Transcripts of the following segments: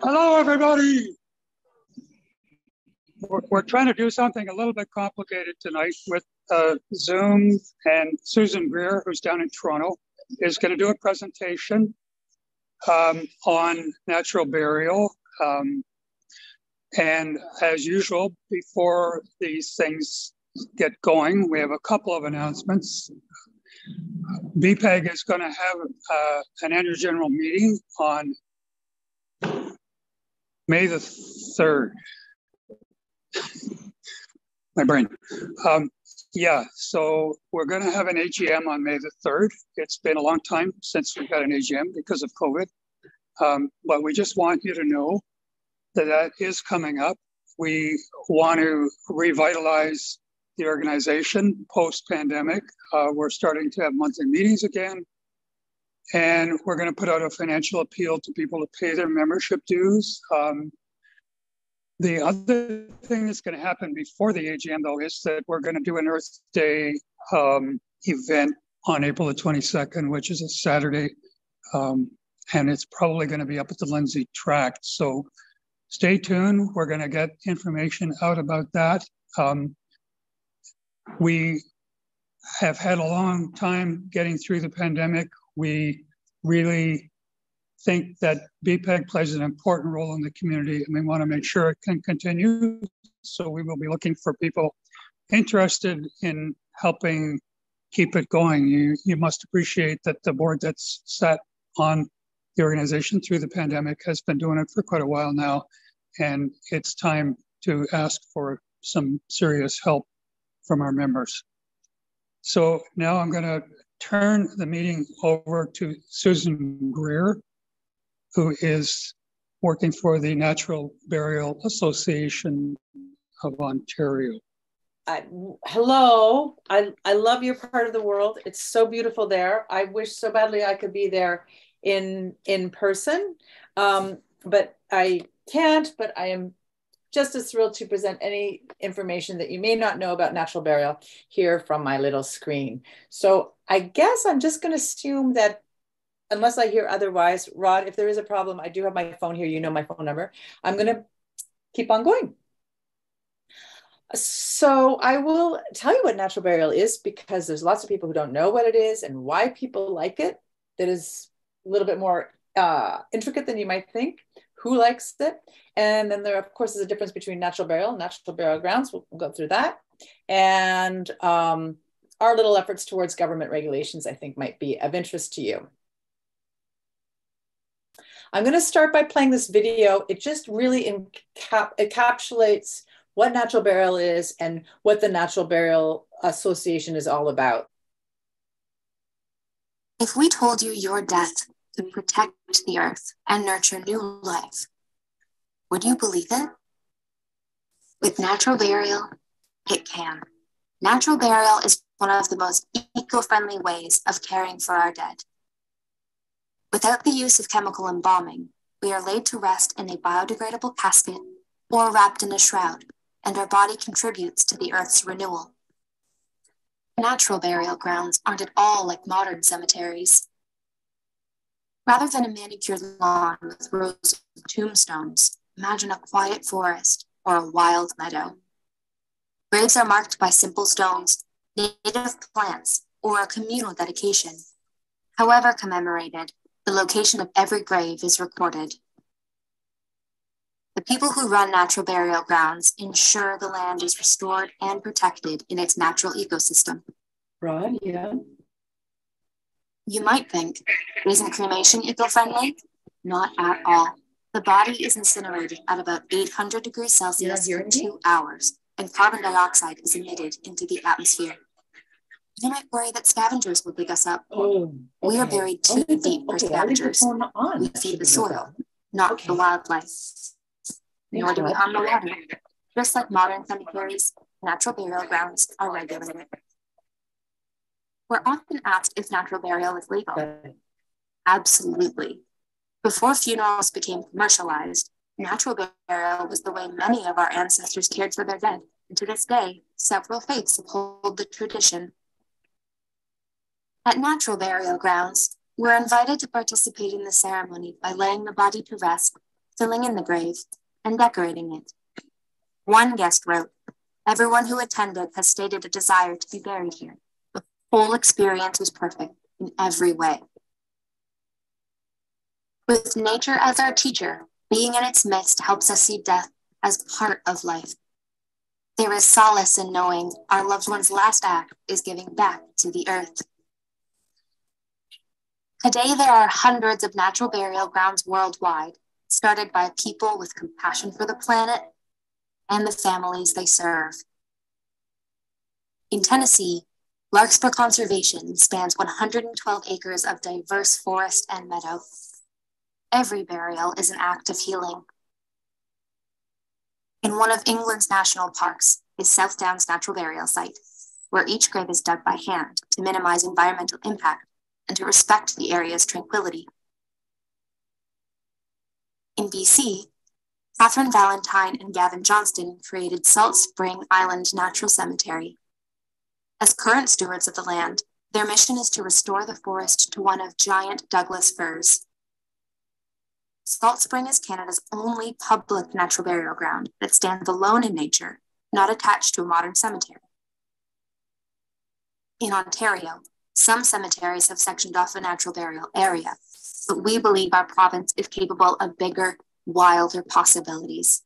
Hello, everybody. We're, we're, trying to do something a little bit complicated tonight with uh, Zoom, and Susan Greer, who's down in Toronto, is going to do a presentation um, on natural burial. Um, and as usual, before these things get going, we have a couple of announcements. BPEG is going to have uh, an annual general meeting on May the 3rd. My brain. Um, yeah, so we're going to have an AGM on May the 3rd. It's been a long time since we've had an AGM because of COVID. Um, but we just want you to know that that is coming up. We want to revitalize the organization post pandemic. Uh, we're starting to have monthly meetings again. And we're going to put out a financial appeal to people to pay their membership dues. Um, the other thing that's going to happen before the AGM, though, is that we're going to do an Earth Day um, event on April the 22nd, which is a Saturday. Um, and it's probably going to be up at the Lindsay tract. So stay tuned. We're going to get information out about that. Um, we have had a long time getting through the pandemic. We really think that BPEG plays an important role in the community and we want to make sure it can continue. So we will be looking for people interested in helping keep it going. You, you must appreciate that the board that's sat on the organization through the pandemic has been doing it for quite a while now. And it's time to ask for some serious help from our members. So now I'm going to turn the meeting over to Susan Greer, who is working for the Natural Burial Association of Ontario. Uh, hello, I, I love your part of the world. It's so beautiful there. I wish so badly I could be there in in person, um, but I can't. But I am just as thrilled to present any information that you may not know about natural burial here from my little screen. So I guess I'm just going to assume that unless I hear otherwise, Rod, if there is a problem, I do have my phone here. You know my phone number. I'm going to keep on going. So I will tell you what natural burial is because there's lots of people who don't know what it is and why people like it. That is a little bit more uh, intricate than you might think. Who likes it? And then there, of course, is a difference between natural burial and natural burial grounds. We'll, we'll go through that. And um, our little efforts towards government regulations, I think, might be of interest to you. I'm going to start by playing this video. It just really encap encapsulates what natural burial is and what the Natural Burial Association is all about. If we told you your death could protect the earth and nurture new life, would you believe it? With natural burial, it can. Natural burial is one of the most eco friendly ways of caring for our dead. Without the use of chemical embalming, we are laid to rest in a biodegradable casket or wrapped in a shroud, and our body contributes to the Earth's renewal. Natural burial grounds aren't at all like modern cemeteries. Rather than a manicured lawn with rows of tombstones, imagine a quiet forest or a wild meadow. Graves are marked by simple stones, native plants, or a communal dedication. However commemorated, the location of every grave is recorded. The people who run natural burial grounds ensure the land is restored and protected in its natural ecosystem. Right, yeah. You might think, isn't cremation eco friendly? Not at all. The body is incinerated at about 800 degrees Celsius for two hours, and carbon dioxide is emitted into the atmosphere. You might worry that scavengers will dig us up. Oh, okay. We are buried too oh, deep for okay, scavengers. We feed the soil, not okay. the wildlife. Nor do we harm the water. Just like modern cemeteries, natural burial grounds are regulated. We're often asked if natural burial is legal. Absolutely. Before funerals became commercialized, natural burial was the way many of our ancestors cared for their dead. And to this day, several faiths uphold the tradition at natural burial grounds, we're invited to participate in the ceremony by laying the body to rest filling in the grave, and decorating it. One guest wrote, Everyone who attended has stated a desire to be buried here. The whole experience was perfect in every way. With nature as our teacher, being in its midst helps us see death as part of life. There is solace in knowing our loved one's last act is giving back to the earth. Today, there are hundreds of natural burial grounds worldwide, started by people with compassion for the planet and the families they serve. In Tennessee, Larkspur Conservation spans 112 acres of diverse forest and meadow. Every burial is an act of healing. In one of England's national parks is South Downs Natural Burial Site, where each grave is dug by hand to minimize environmental impact and to respect the area's tranquility. In BC, Catherine Valentine and Gavin Johnston created Salt Spring Island Natural Cemetery. As current stewards of the land, their mission is to restore the forest to one of giant Douglas firs. Salt Spring is Canada's only public natural burial ground that stands alone in nature, not attached to a modern cemetery. In Ontario, some cemeteries have sectioned off a natural burial area, but we believe our province is capable of bigger, wilder possibilities.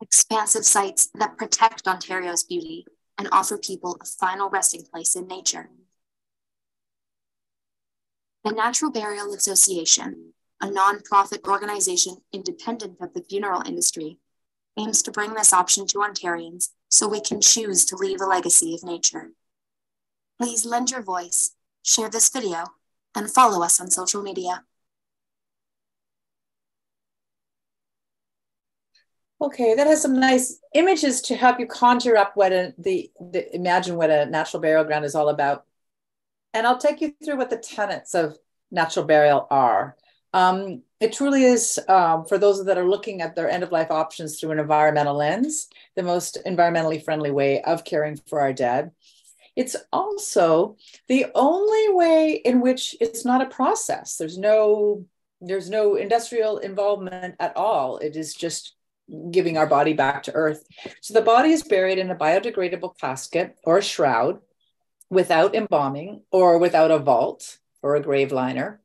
Expansive sites that protect Ontario's beauty and offer people a final resting place in nature. The Natural Burial Association, a nonprofit organization independent of the funeral industry, aims to bring this option to Ontarians so we can choose to leave a legacy of nature. Please lend your voice, share this video, and follow us on social media. Okay, that has some nice images to help you conjure up what a, the, the imagine what a natural burial ground is all about. And I'll take you through what the tenets of natural burial are. Um, it truly is, um, for those that are looking at their end of life options through an environmental lens, the most environmentally friendly way of caring for our dead. It's also the only way in which it's not a process. There's no there's no industrial involvement at all. It is just giving our body back to earth. So the body is buried in a biodegradable casket or a shroud without embalming or without a vault or a grave liner.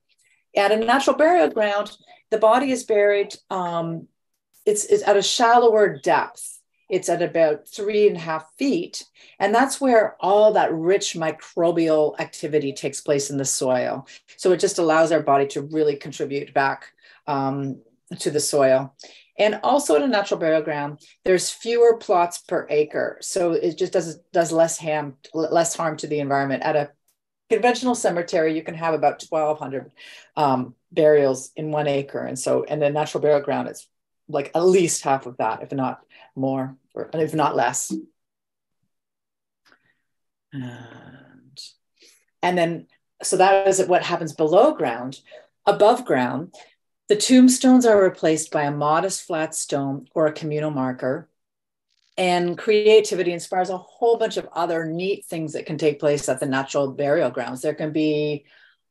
At a natural burial ground, the body is buried, um, it's, it's at a shallower depth. It's at about three and a half feet. And that's where all that rich microbial activity takes place in the soil. So it just allows our body to really contribute back um, to the soil. And also in a natural burial ground, there's fewer plots per acre. So it just does, does less, harm, less harm to the environment. At a conventional cemetery, you can have about 1,200 um, burials in one acre. And so in a natural burial ground, it's like at least half of that, if not more, or if not less. And, and then, so that is what happens below ground. Above ground, the tombstones are replaced by a modest flat stone or a communal marker. And creativity inspires a whole bunch of other neat things that can take place at the natural burial grounds. There can be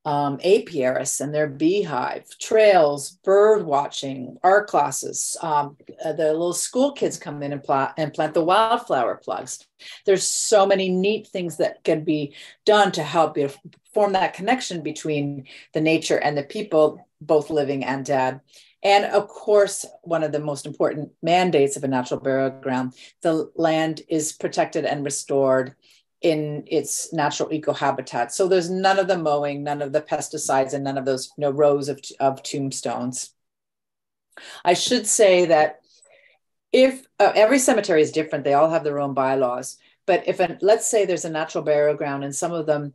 um, apiarists and their beehive, trails, bird watching, art classes. Um, uh, the little school kids come in and, pl- and plant the wildflower plugs. There's so many neat things that can be done to help you form that connection between the nature and the people both living and dead. And of course, one of the most important mandates of a natural burial ground, the land is protected and restored in its natural ecohabitat. So there's none of the mowing, none of the pesticides, and none of those you know, rows of, of tombstones. I should say that if uh, every cemetery is different, they all have their own bylaws. But if, an, let's say there's a natural burial ground and some of them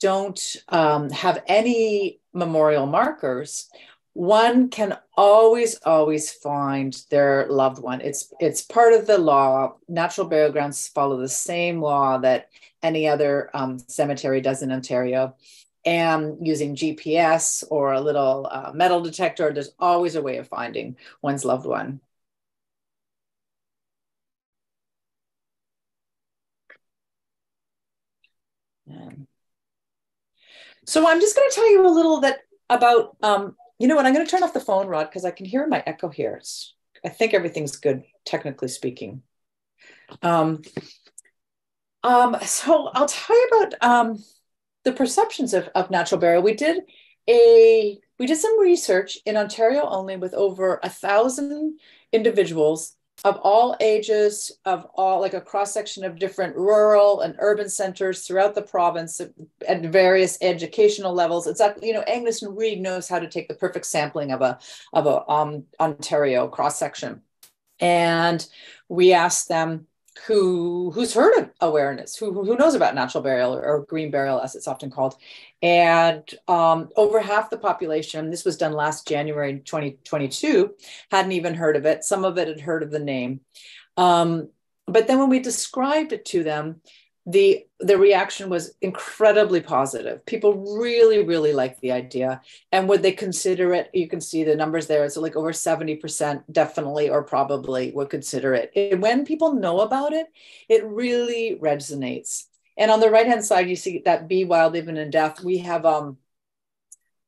don't um, have any memorial markers, one can always always find their loved one it's it's part of the law natural burial grounds follow the same law that any other um, cemetery does in ontario and using gps or a little uh, metal detector there's always a way of finding one's loved one so i'm just going to tell you a little bit about um, you know what? I'm going to turn off the phone, Rod, because I can hear my echo here. It's, I think everything's good, technically speaking. Um, um, so I'll tell you about um, the perceptions of, of natural burial. We did a we did some research in Ontario only with over a thousand individuals of all ages, of all like a cross section of different rural and urban centers throughout the province at various educational levels. It's like, you know Angus Reid knows how to take the perfect sampling of a of a um, Ontario cross section, and we asked them who who's heard of awareness, who who knows about natural burial or, or green burial as it's often called, and um, over half the population. This was done last January 2022, hadn't even heard of it. Some of it had heard of the name, um, but then when we described it to them, the the reaction was incredibly positive. People really really liked the idea. And would they consider it? You can see the numbers there. It's like over 70% definitely or probably would consider it. And when people know about it it really resonates. And on the right hand side you see that be wild even in death. We have um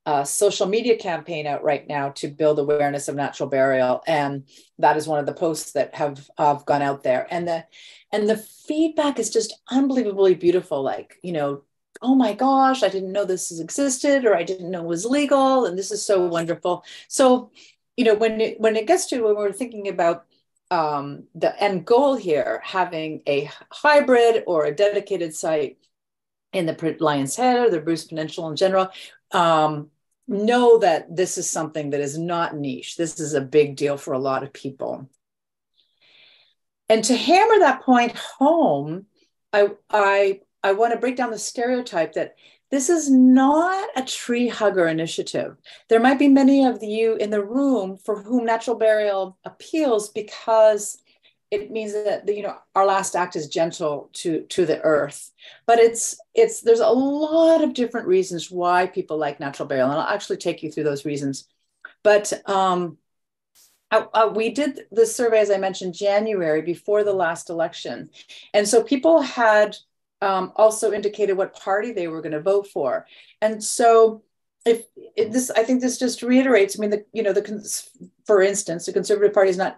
a social media campaign out right now to build awareness of natural burial. And that is one of the posts that have, have gone out there. And the and the feedback is just unbelievably beautiful. Like you know oh my gosh i didn't know this existed or i didn't know it was legal and this is so wonderful. So you know when it when it gets to when we're thinking about um, the end goal here having a hybrid or a dedicated site in the Lion's Head or the Bruce Peninsula in general, um, know that this is something that is not niche. This is a big deal for a lot of people. And to hammer that point home, I, I, I want to break down the stereotype that this is not a tree hugger initiative. There might be many of you in the room for whom natural burial appeals because it means that the, you know our last act is gentle to to the earth but it's it's there's a lot of different reasons why people like natural burial and i'll actually take you through those reasons but um uh, uh, we did the survey, as I mentioned, January before the last election. And so people had um, also indicated what party they were going to vote for. And so if, if, this, I think this just reiterates, I mean, the, you know, the, for instance, the Conservative Party is not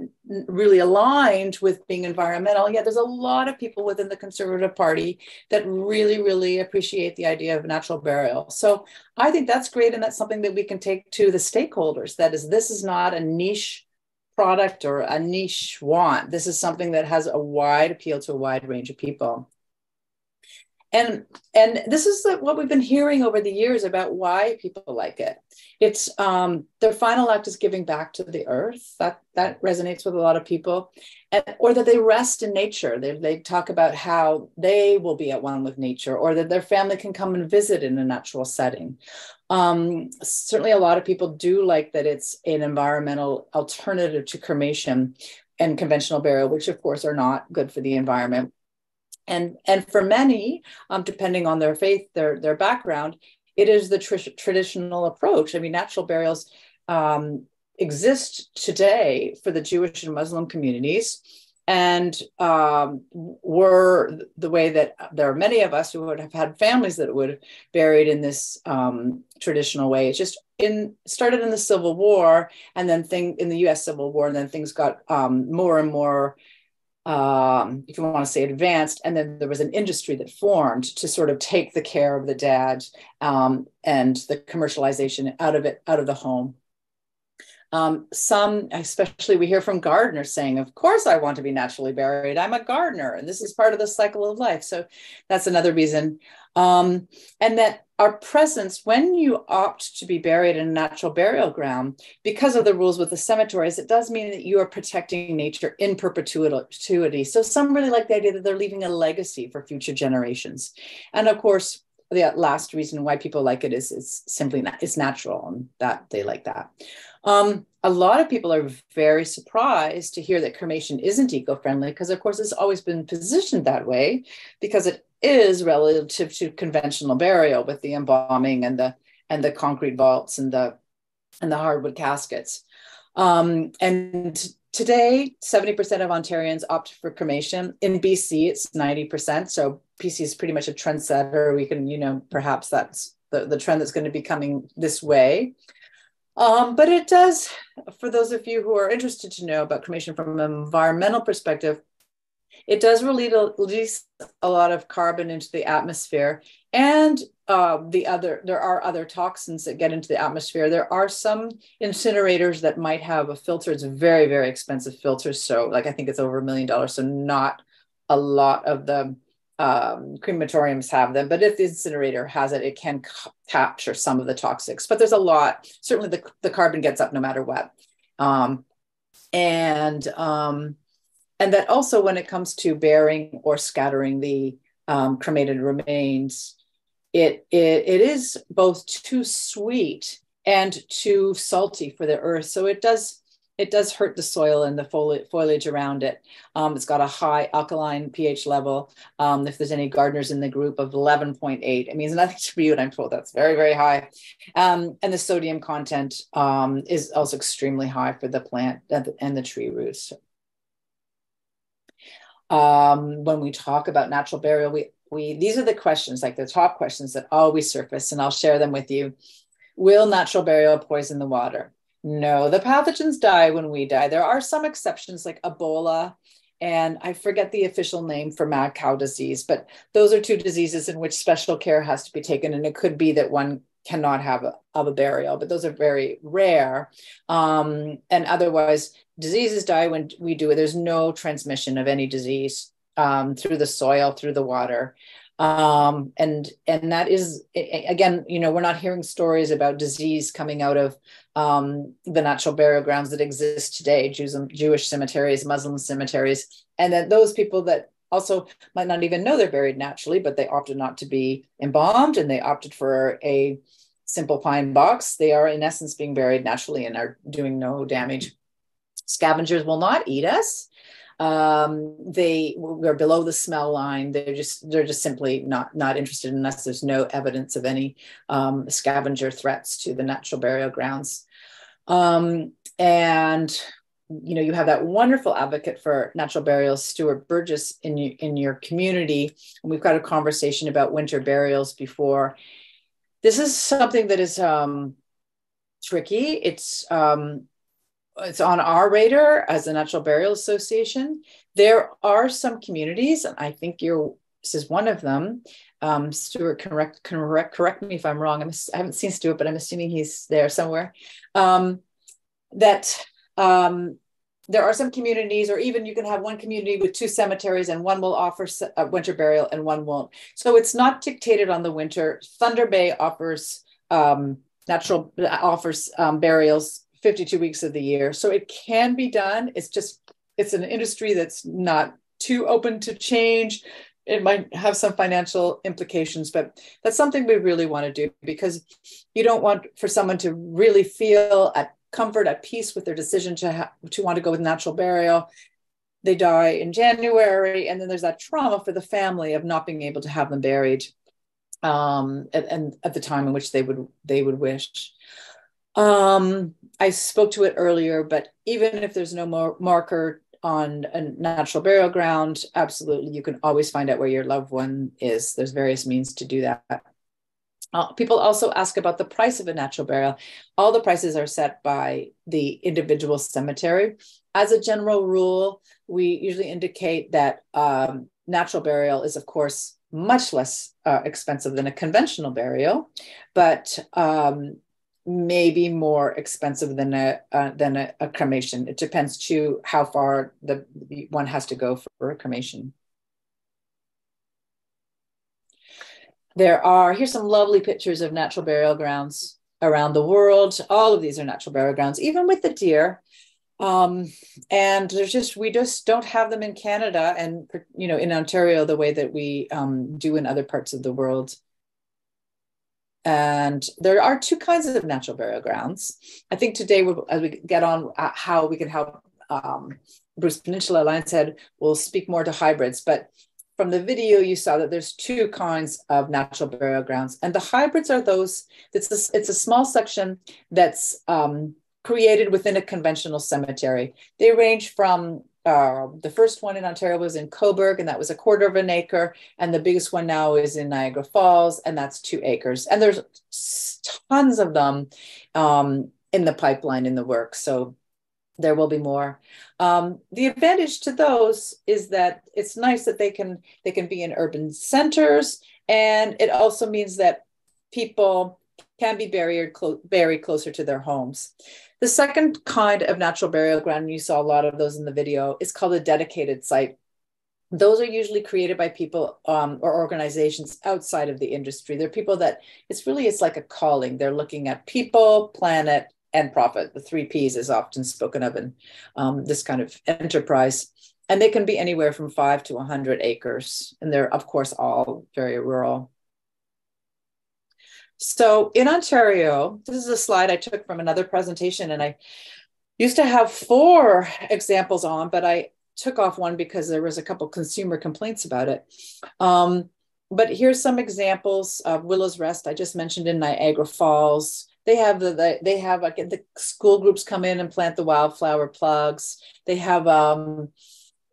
really aligned with being environmental. Yet there's a lot of people within the Conservative Party that really, really appreciate the idea of natural burial. So I think that's great. And that's something that we can take to the stakeholders. That is, this is not a niche product or a niche want. This is something that has a wide appeal to a wide range of people. And and this is what we've been hearing over the years about why people like it. It's um, their final act is giving back to the earth. That that resonates with a lot of people, and or that they rest in nature. They they talk about how they will be at one with nature, or that their family can come and visit in a natural setting, um, certainly, a lot of people do like that it's an environmental alternative to cremation and conventional burial, which of course are not good for the environment. And, and for many, um, depending on their faith, their, their background, it is the tr- traditional approach. I mean, natural burials um, exist today for the Jewish and Muslim communities and um, were the way that there are many of us who would have had families that would have buried in this um, traditional way. It just in started in the Civil War, and then thing in the U.S. Civil War, and then things got um, more and more, um, if you want to say, advanced. And then there was an industry that formed to sort of take the care of the dad um, and the commercialization out of it, out of the home. Um, some, especially we hear from gardeners saying, Of course, I want to be naturally buried. I'm a gardener, and this is part of the cycle of life. So that's another reason. Um, and that our presence, when you opt to be buried in a natural burial ground, because of the rules with the cemeteries, it does mean that you are protecting nature in perpetuity. So some really like the idea that they're leaving a legacy for future generations. And of course, the last reason why people like it is it's simply not, it's natural and that they like that. Um, a lot of people are very surprised to hear that cremation isn't eco-friendly because of course it's always been positioned that way because it is relative to conventional burial with the embalming and the and the concrete vaults and the and the hardwood caskets. Um, and today, 70% of Ontarians opt for cremation. In BC, it's 90%. So BC is pretty much a trendsetter. We can, you know, perhaps that's the, the trend that's going to be coming this way. Um, but it does, for those of you who are interested to know about cremation from an environmental perspective, it does release a lot of carbon into the atmosphere. And uh, the other there are other toxins that get into the atmosphere. There are some incinerators that might have a filter. It's a very very expensive filter. So like i think it's over a million dollars. So not a lot of the um, crematoriums have them, but if the incinerator has it, it can capture some of the toxics. But there's a lot. Certainly, the, the carbon gets up no matter what. Um, and um, and that also, when it comes to burying or scattering the um, cremated remains, it, it it is both too sweet and too salty for the earth. So it does it does hurt the soil and the foliage around it. Um, it's got a high alkaline pH level. Um, if there's any gardeners in the group of 11.8, it means nothing to you, and I'm told that's very, very high. Um, and the sodium content um, is also extremely high for the plant and the, tree roots. Um, when we talk about natural burial, we, we these are the questions, like the top questions that always surface, and I'll share them with you. Will natural burial poison the water? No, the pathogens die when we die. There are some exceptions like Ebola and I forget the official name for mad cow disease, but those are two diseases in which special care has to be taken. And it could be that one cannot have a, of a burial, but those are very rare. Um, and otherwise, diseases die when we do it. There's no transmission of any disease um, through the soil, through the water um, and and that is again you know we're not hearing stories about disease coming out of um, the natural burial grounds that exist today Jews, jewish cemeteries muslim cemeteries and then those people that also might not even know they're buried naturally but they opted not to be embalmed and they opted for a simple pine box they are in essence being buried naturally and are doing no damage. Scavengers will not eat us um, they are below the smell line. They're just they're just simply not not interested unless there's no evidence of any um, scavenger threats to the natural burial grounds. Um, and you know you have that wonderful advocate for natural burials, Stuart Burgess, in in your community. And we've got a conversation about winter burials before. This is something that is um, tricky. It's um, it's on our radar as the Natural Burial Association. There are some communities, and I think you're this is one of them. Um, Stuart, correct, correct, correct me if I'm wrong. I'm, I haven't seen Stuart, but I'm assuming he's there somewhere. Um, that um, there are some communities, or even you can have one community with two cemeteries, and one will offer winter burial and one won't. So it's not dictated on the winter. Thunder Bay offers um, natural offers um, burials 52 weeks of the year. So it can be done. It's just, it's an industry that's not too open to change. It might have some financial implications, but that's something we really want to do because you don't want for someone to really feel at comfort, at peace with their decision to ha- to want to go with natural burial. They die in January, and then there's that trauma for the family of not being able to have them buried, um, and, and at the time in which they would they would wish. Um, I spoke to it earlier, but even if there's no more marker on a natural burial ground, absolutely, you can always find out where your loved one is. There's various means to do that. Uh, people also ask about the price of a natural burial. All the prices are set by the individual cemetery. As a general rule, we usually indicate that um, natural burial is, of course, much less uh, expensive than a conventional burial, but um, may be more expensive than a uh, than a, a, cremation. It depends to how far the, the one has to go for a cremation. There are here's some lovely pictures of natural burial grounds around the world. All of these are natural burial grounds, even with the deer. Um, and there's just we just don't have them in Canada and you know in Ontario the way that we um, do in other parts of the world. And there are two kinds of natural burial grounds. I think today, as we get on uh, how we can help um, Bruce Peninsula Alliance Head, will speak more to hybrids. But from the video, you saw that there's two kinds of natural burial grounds. And the hybrids are those, it's a, it's a small section that's um, created within a conventional cemetery. They range from uh, the first one in Ontario was in Cobourg, and that was a quarter of an acre. And the biggest one now is in Niagara Falls, and that's two acres. And there's tons of them um, in the pipeline in the work. So there will be more. Um, the advantage to those is that it's nice that they can they can be in urban centers, and it also means that people can be buried clo- buried closer to their homes. The second kind of natural burial ground, you saw a lot of those in the video, is called a dedicated site. Those are usually created by people um, or organizations outside of the industry. They're people that it's really it's like a calling. They're looking at people, planet, and profit. The three P's is often spoken of in um, this kind of enterprise. And they can be anywhere from five to 100 acres. And they're, of course, all very rural. So in Ontario, this is a slide I took from another presentation, and I used to have four examples on, but I took off one because there was a couple consumer complaints about it. Um, but here's some examples of Willow's Rest. I just mentioned in Niagara Falls, they have the, the they have like the school groups come in and plant the wildflower plugs. They have um,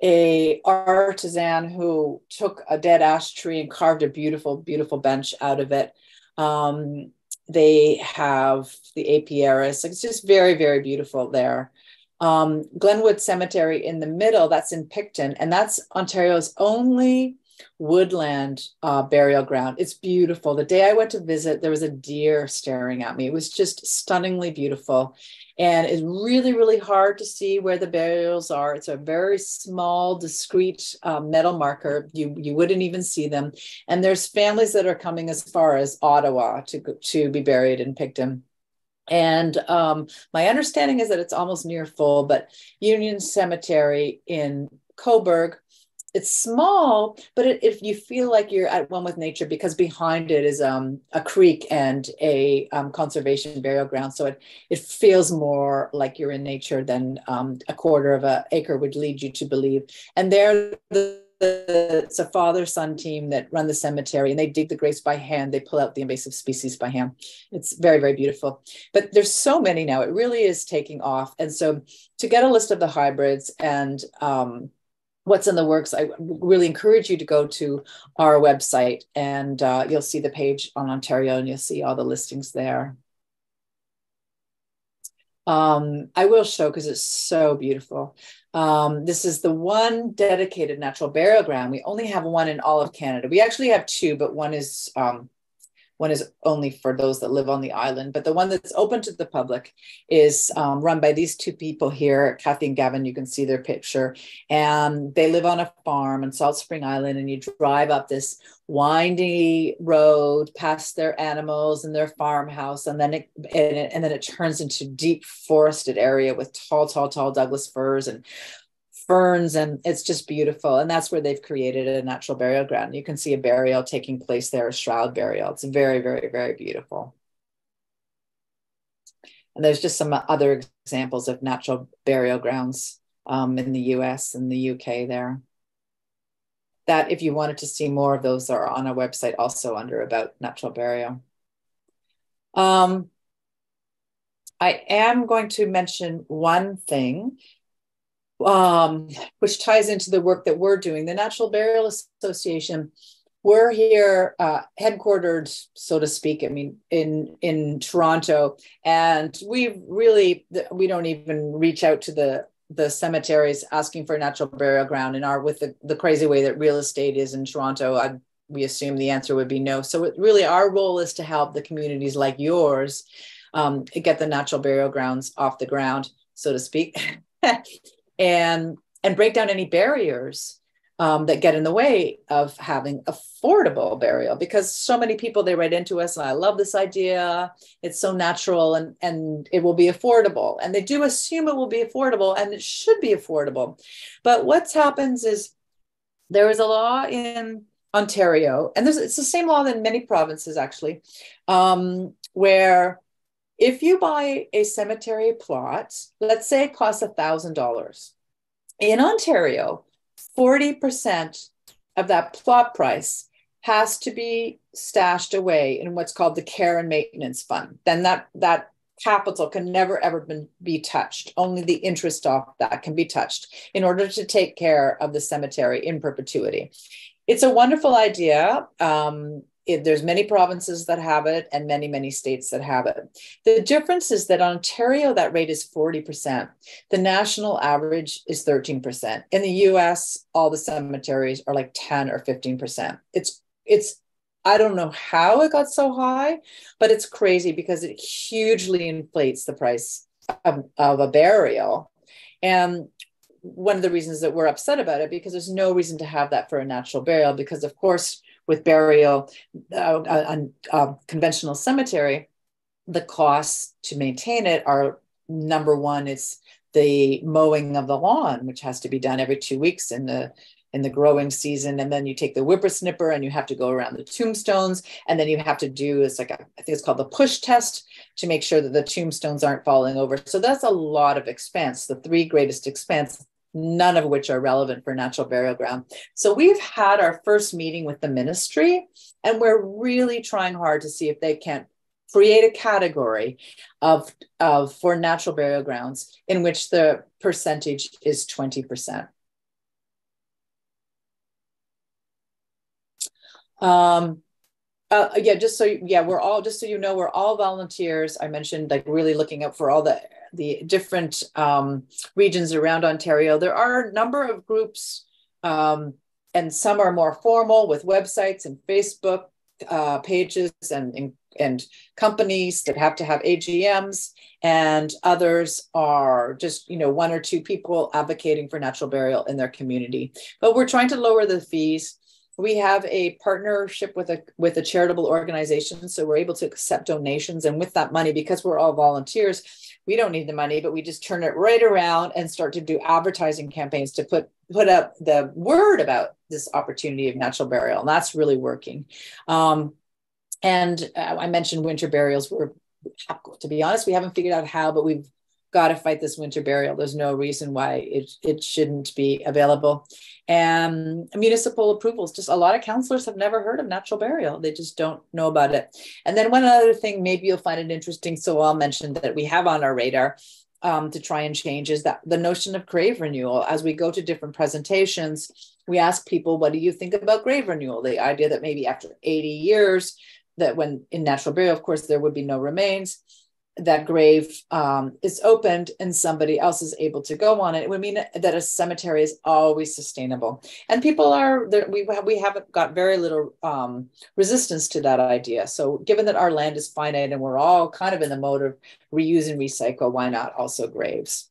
a artisan who took a dead ash tree and carved a beautiful, beautiful bench out of it. Um, they have the apiaries. It's just very, very beautiful there. Um, Glenwood Cemetery in the middle, that's in Picton, and that's Ontario's only woodland uh, burial ground. It's beautiful. The day I went to visit, there was a deer staring at me. It was just stunningly beautiful. And it's really, really hard to see where the burials are. It's a very small, discreet um, metal marker. You, you wouldn't even see them. And there's families that are coming as far as Ottawa to, to be buried in Picton. And um, my understanding is that it's almost near full, but Union Cemetery in Cobourg it's small, but it, if you feel like you're at one with nature, because behind it is um, a creek and a um, conservation burial ground, so it it feels more like you're in nature than um, a quarter of an acre would lead you to believe. And there, the, the, it's a father son team that run the cemetery, and they dig the graves by hand. They pull out the invasive species by hand. It's very very beautiful. But there's so many now; it really is taking off. And so, to get a list of the hybrids and um, what's in the works, I really encourage you to go to our website and uh, you'll see the page on Ontario and you'll see all the listings there. Um, I will show because it's so beautiful. Um, this is the one dedicated natural burial ground. We only have one in all of Canada. We actually have two, but one is um, one is only for those that live on the island, but the one that's open to the public is um, run by these two people here, Kathy and Gavin. You can see their picture, and they live on a farm in Salt Spring Island. And you drive up this windy road past their animals and their farmhouse, and then it and, it, and then it turns into deep forested area with tall, tall, tall Douglas firs and ferns and it's just beautiful. And that's where they've created a natural burial ground. You can see a burial taking place there a shroud burial. It's very very very beautiful. And there's just some other examples of natural burial grounds um, in the us and the uk there. That if you wanted to see more of those are on our website also under about natural burial. Um, I am going to mention one thing um, which ties into the work that we're doing. The Natural Burial Association, we're here uh, headquartered, so to speak. I mean, in in Toronto, and we really we don't even reach out to the the cemeteries asking for a natural burial ground. And our with the, the crazy way that real estate is in Toronto, I, we assume the answer would be no. So it, really, our role is to help the communities like yours um, get the natural burial grounds off the ground, so to speak. and and break down any barriers um, that get in the way of having affordable burial because so many people they write into us and i love this idea. It's so natural and and it will be affordable. And they do assume it will be affordable and it should be affordable. But what happens is there is a law in ontario and it's the same law in many provinces actually um, where if you buy a cemetery plot, let's say it costs $1,000. In Ontario, 40% of that plot price has to be stashed away in what's called the care and maintenance fund. Then that, that capital can never ever been, be touched. Only the interest off that can be touched in order to take care of the cemetery in perpetuity. It's a wonderful idea. Um, it, there's many provinces that have it and many many states that have it. The difference is that ontario that rate is 40% the national average is 13% in the us all the cemeteries are like 10 or 15% it's it's i don't know how it got so high but it's crazy because it hugely inflates the price of, of a burial. And one of the reasons that we're upset about it because there's no reason to have that for a natural burial because of course with burial uh, on conventional cemetery the costs to maintain it are number one is the mowing of the lawn which has to be done every two weeks in the in the growing season. And then you take the whippersnipper and you have to go around the tombstones. And then you have to do it's like a, I think it's called the push test to make sure that the tombstones aren't falling over. So that's a lot of expense the three greatest expense none of which are relevant for natural burial ground. So we've had our first meeting with the ministry, and we're really trying hard to see if they can create a category of, of for natural burial grounds in which the percentage is 20%. Um, uh, yeah, just so yeah, we're all just so you know, we're all volunteers. I mentioned like really looking up for all the the different um, regions around Ontario. There are a number of groups, um, and some are more formal with websites and Facebook uh, pages and, and and companies that have to have AGMs, and others are just you know one or two people advocating for natural burial in their community. But we're trying to lower the fees we have a partnership with a with a charitable organization so we're able to accept donations and with that money because we're all volunteers we don't need the money but we just turn it right around and start to do advertising campaigns to put put up the word about this opportunity of natural burial and that's really working um, and uh, i mentioned winter burials we're to be honest we haven't figured out how but we've got to fight this winter burial. There's no reason why it, it shouldn't be available. And municipal approvals, just a lot of councillors have never heard of natural burial. They just don't know about it. And then one other thing, maybe you'll find it interesting. So I'll mention that we have on our radar um, to try and change is that the notion of grave renewal. As we go to different presentations, we ask people, what do you think about grave renewal? The idea that maybe after 80 years, that when in natural burial, of course, there would be no remains that grave um, is opened and somebody else is able to go on it, it would mean that a cemetery is always sustainable. And people are there. We have, we haven't got very little um, resistance to that idea. So, given that our land is finite and we're all kind of in the mode of reuse and recycle, why not also graves?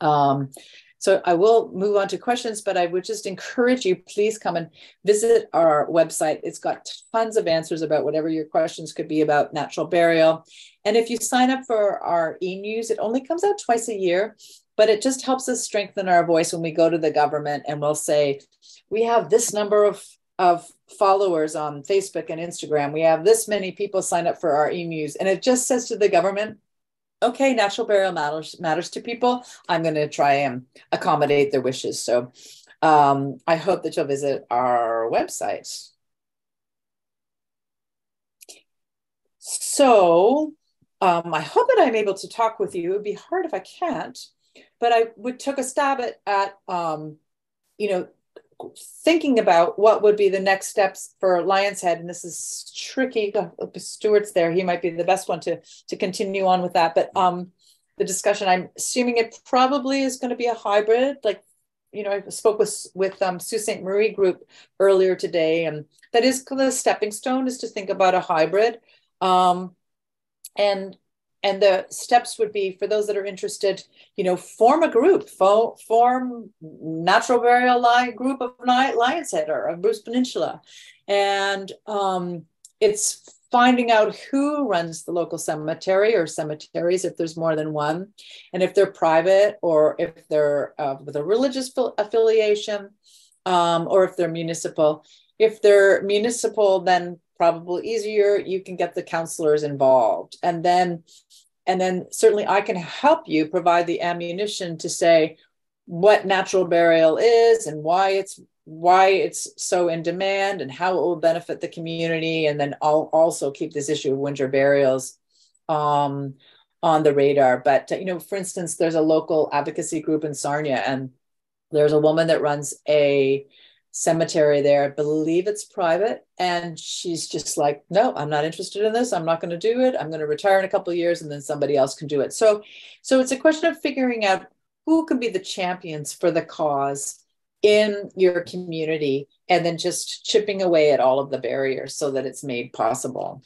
Um, so I will move on to questions, but I would just encourage you, please come and visit our website. It's got tons of answers about whatever your questions could be about natural burial. And if you sign up for our e-news, it only comes out twice a year, but it just helps us strengthen our voice when we go to the government and we'll say, we have this number of of followers on Facebook and Instagram. We have this many people sign up for our e-news. And it just says to the government, okay, natural burial matters matters to people. I'm going to try and accommodate their wishes. So um, I hope that you'll visit our website. So um, I hope that I'm able to talk with you. It'd be hard if I can't, but I would took a stab at, at um, you know, thinking about what would be the next steps for Lion's Head, and this is tricky. Stuart's there; he might be the best one to to continue on with that. But um, the discussion, I'm assuming it probably is going to be a hybrid. Like, you know, I spoke with with um, Sault Ste. Marie Group earlier today, and that is the stepping stone is to think about a hybrid. Um, and and the steps would be for those that are interested you know form a group fo- form natural burial line group of lions head or of bruce peninsula. And um, it's finding out who runs the local cemetery or cemeteries if there's more than one and if they're private or if they're uh, with a religious affiliation um, or if they're municipal. If they're municipal then probably easier you can get the counselors involved. And then and then certainly I can help you provide the ammunition to say what natural burial is and why it's why it's so in demand and how it will benefit the community. And then I'll also keep this issue of winter burials um, on the radar. But you know for instance there's a local advocacy group in sarnia and there's a woman that runs a cemetery there. I believe it's private. And she's just like, no, I'm not interested in this. I'm not going to do it. I'm going to retire in a couple of years and then somebody else can do it. So, so it's a question of figuring out who can be the champions for the cause in your community and then just chipping away at all of the barriers so that it's made possible.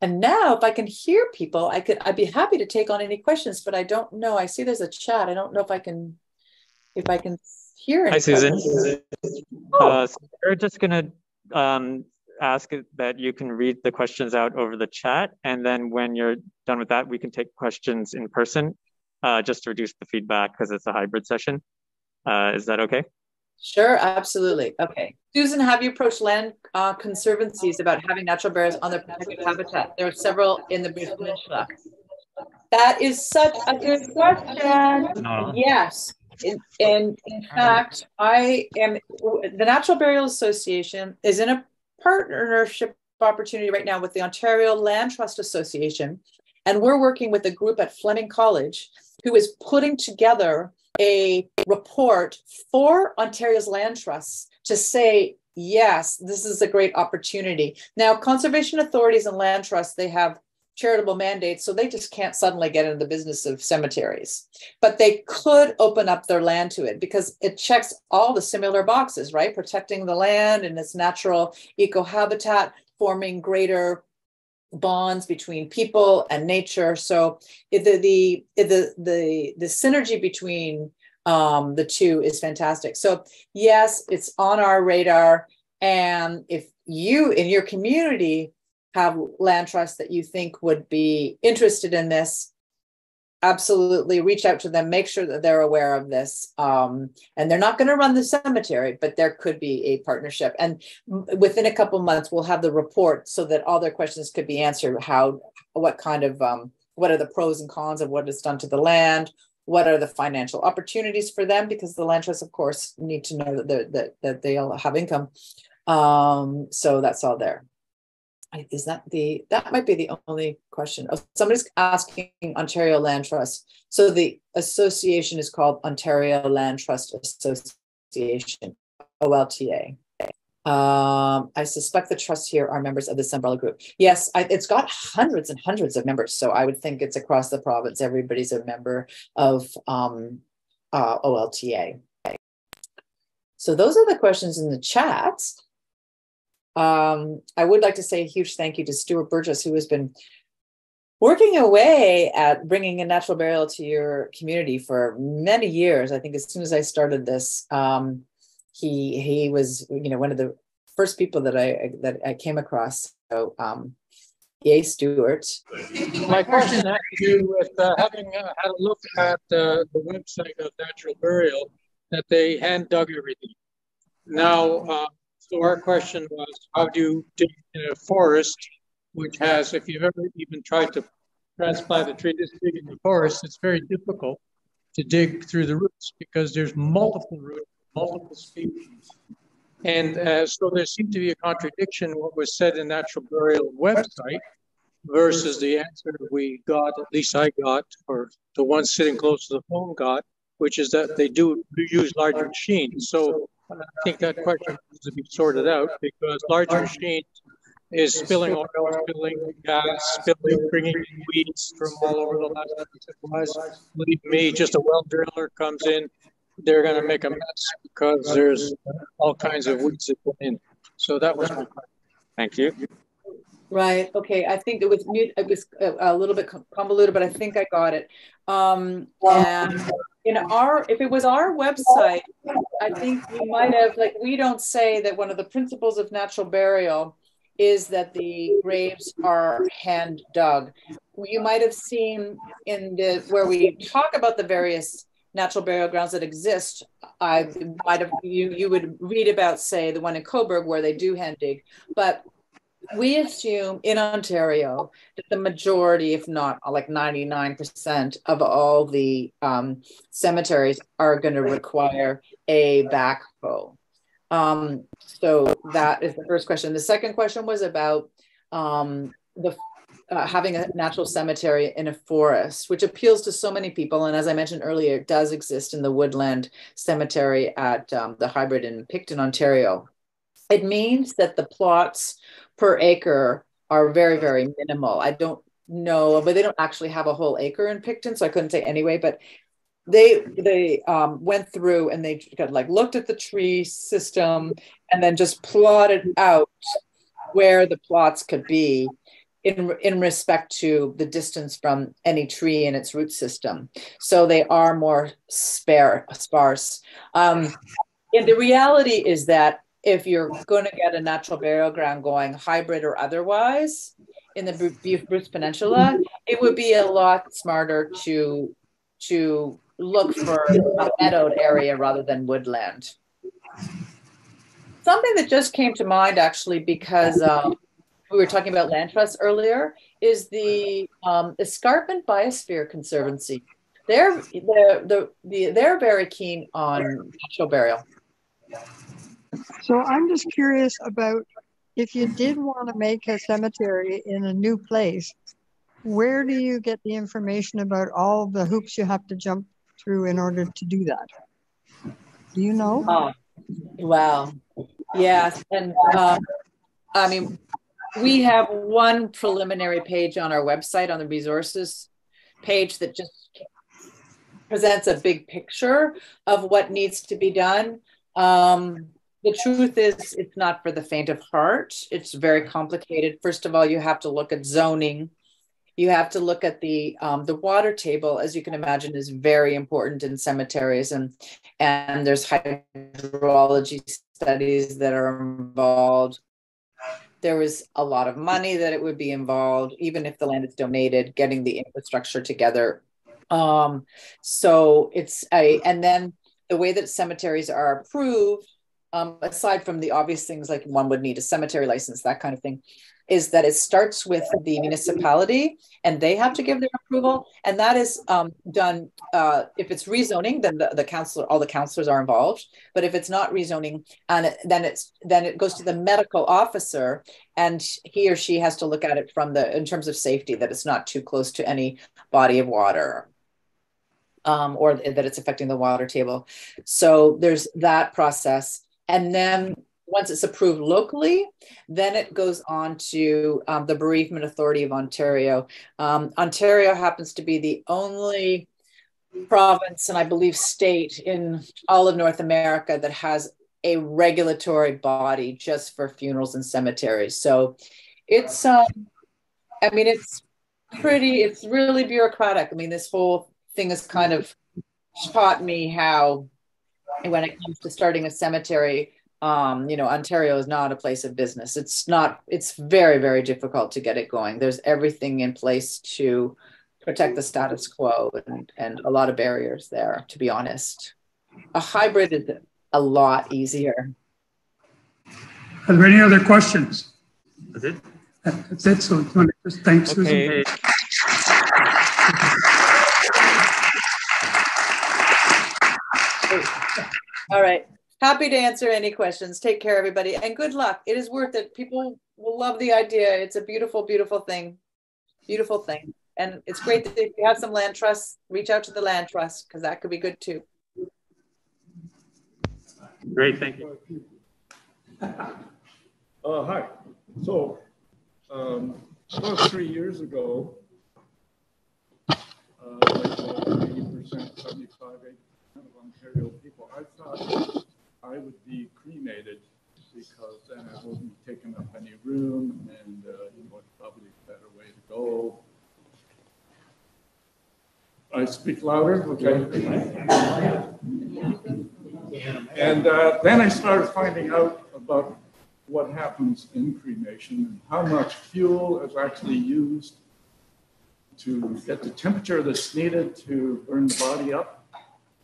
And now if I can hear people, I could I'd be happy to take on any questions, but I don't know. I see there's a chat. I don't know if I can if I can hear it. Hi, Susan. Oh. Uh, so we're just going to um, ask that you can read the questions out over the chat. And then when you're done with that, we can take questions in person uh, just to reduce the feedback because it's a hybrid session. Uh, is that okay? Sure, absolutely. Okay. Susan, have you approached land uh, conservancies about having natural bears on their protected habitat? There are several in the Bruce Peninsula. That is such a good question. No. Yes. In, in fact, I am the Natural Burial Association is in a partnership opportunity right now with the Ontario Land Trust Association. And we're working with a group at Fleming College who is putting together a report for Ontario's land trusts to say, yes, this is a great opportunity. Now, conservation authorities and land trusts, they have charitable mandates, so they just can't suddenly get into the business of cemeteries. But they could open up their land to it because it checks all the similar boxes, right? Protecting the land and its natural eco habitat, forming greater bonds between people and nature. So the the the the, the synergy between um, the two is fantastic. So yes, it's on our radar. And if you in your community have land trusts that you think would be interested in this, absolutely reach out to them, make sure that they're aware of this. Um, and they're not going to run the cemetery, but there could be a partnership. And within a couple months, we'll have the report so that all their questions could be answered. How, what kind of, um, what are the pros and cons of what is done to the land? What are the financial opportunities for them? Because the land trusts, of course, need to know that, that, that they'll have income. Um, so that's all there is that the that might be the only question oh, somebody's asking ontario land trust so the association is called ontario land trust association olta um, I suspect the trusts here are members of this umbrella group. Yes, I, it's got hundreds and hundreds of members. So I would think it's across the province. Everybody's a member of um, uh, OLTA. So those are the questions in the chat. Um, I would like to say a huge thank you to Stuart Burgess, who has been working away at bringing a natural burial to your community for many years. I think as soon as I started this, um, he he was you know one of the first people that I that I came across. So um, yay, Stuart. My question had to do with uh, having uh, had a look at uh, the website of Natural Burial that they hand dug everything. Now uh, so our question was, how do you dig in a forest, which has, if you've ever even tried to transplant a tree this big in the forest, it's very difficult to dig through the roots because there's multiple roots, multiple species. And uh, so there seemed to be a contradiction what was said in Natural Burial website versus the answer we got, at least I got, or the one sitting close to the phone got, which is that they do use larger machines. So I think that question needs to be sorted out because large machines is spilling oil, spilling gas, spilling, bringing weeds from all over the last Believe me, just a well driller comes in, they're going to make a mess because there's all kinds of weeds that come in. So that was my question. Thank you. Right. Okay. I think it was it was a little bit convoluted, but I think I got it. Um, and in our, if it was our website, I think we might have like we don't say that one of the principles of natural burial is that the graves are hand dug. You might have seen in the where we talk about the various natural burial grounds that exist. I might have you you would read about say the one in Cobourg where they do hand dig, but we assume in Ontario that the majority, if not like 99% of all the um, cemeteries are going to require a backhoe. Um, so that is the first question. The second question was about um, the uh, having a natural cemetery in a forest, which appeals to so many people. And as I mentioned earlier, it does exist in the woodland cemetery at um, the hybrid in Picton, Ontario. It means that the plots per acre are very, very minimal. I don't know, but they don't actually have a whole acre in Picton, so I couldn't say anyway. But they they um, went through and they got like looked at the tree system and then just plotted out where the plots could be in in respect to the distance from any tree in its root system. So they are more spare sparse. Um, and the reality is that if you're going to get a natural burial ground going, hybrid or otherwise, in the Bruce Peninsula, it would be a lot smarter to to look for a meadowed area rather than woodland. Something that just came to mind actually because um, we were talking about land trusts earlier is the um, Escarpment Biosphere Conservancy. They're they're, they're, they're very keen on natural burial. So I'm just curious about if you did want to make a cemetery in a new place, where do you get the information about all the hoops you have to jump through in order to do that? Do you know? Oh, wow. Yes. And um, I mean, we have one preliminary page on our website on the resources page that just presents a big picture of what needs to be done. Um, the truth is, it's not for the faint of heart. It's very complicated. First of all, you have to look at zoning. You have to look at the um, the water table, as you can imagine, is very important in cemeteries, and and there's hydrology studies that are involved. There was a lot of money that it would be involved, even if the land is donated, getting the infrastructure together. Um, so it's a, and then the way that cemeteries are approved um, aside from the obvious things like one would need a cemetery license, that kind of thing, is that it starts with the municipality and they have to give their approval. And that is um, done, uh, if it's rezoning, then the, the council, all the councilors are involved. But if it's not rezoning, and it, then it's then it goes to the medical officer and he or she has to look at it from the, in terms of safety, that it's not too close to any body of water um, or that it's affecting the water table. So there's that process. And then once it's approved locally, then it goes on to um, the Bereavement Authority of Ontario. Um, Ontario happens to be the only province and I believe state in all of North America that has a regulatory body just for funerals and cemeteries. So it's, um, I mean, it's pretty, it's really bureaucratic. I mean, this whole thing has kind of taught me how when it comes to starting a cemetery um, you know ontario is not a place of business. It's not it's very very difficult to get it going. There's everything in place to protect the status quo and, and a lot of barriers there to be honest. A hybrid is a lot easier. Are there any other questions? That's it. That's it. So thanks okay. Susan. All right. Happy to answer any questions. Take care, everybody, and good luck. It is worth it. People will love the idea. It's a beautiful, beautiful thing. Beautiful thing. And it's great that if you have some land trusts, reach out to the land trust because that could be good too. Great, thank you. Uh, hi. So, um, about three years ago, uh, like 80%, 75, 80 of Ontario people, I thought I would be cremated because then I wouldn't be taking up any room and, uh, you know, it's probably a better way to go. I speak louder, okay? And uh, then I started finding out about what happens in cremation and how much fuel is actually used to get the temperature that's needed to burn the body up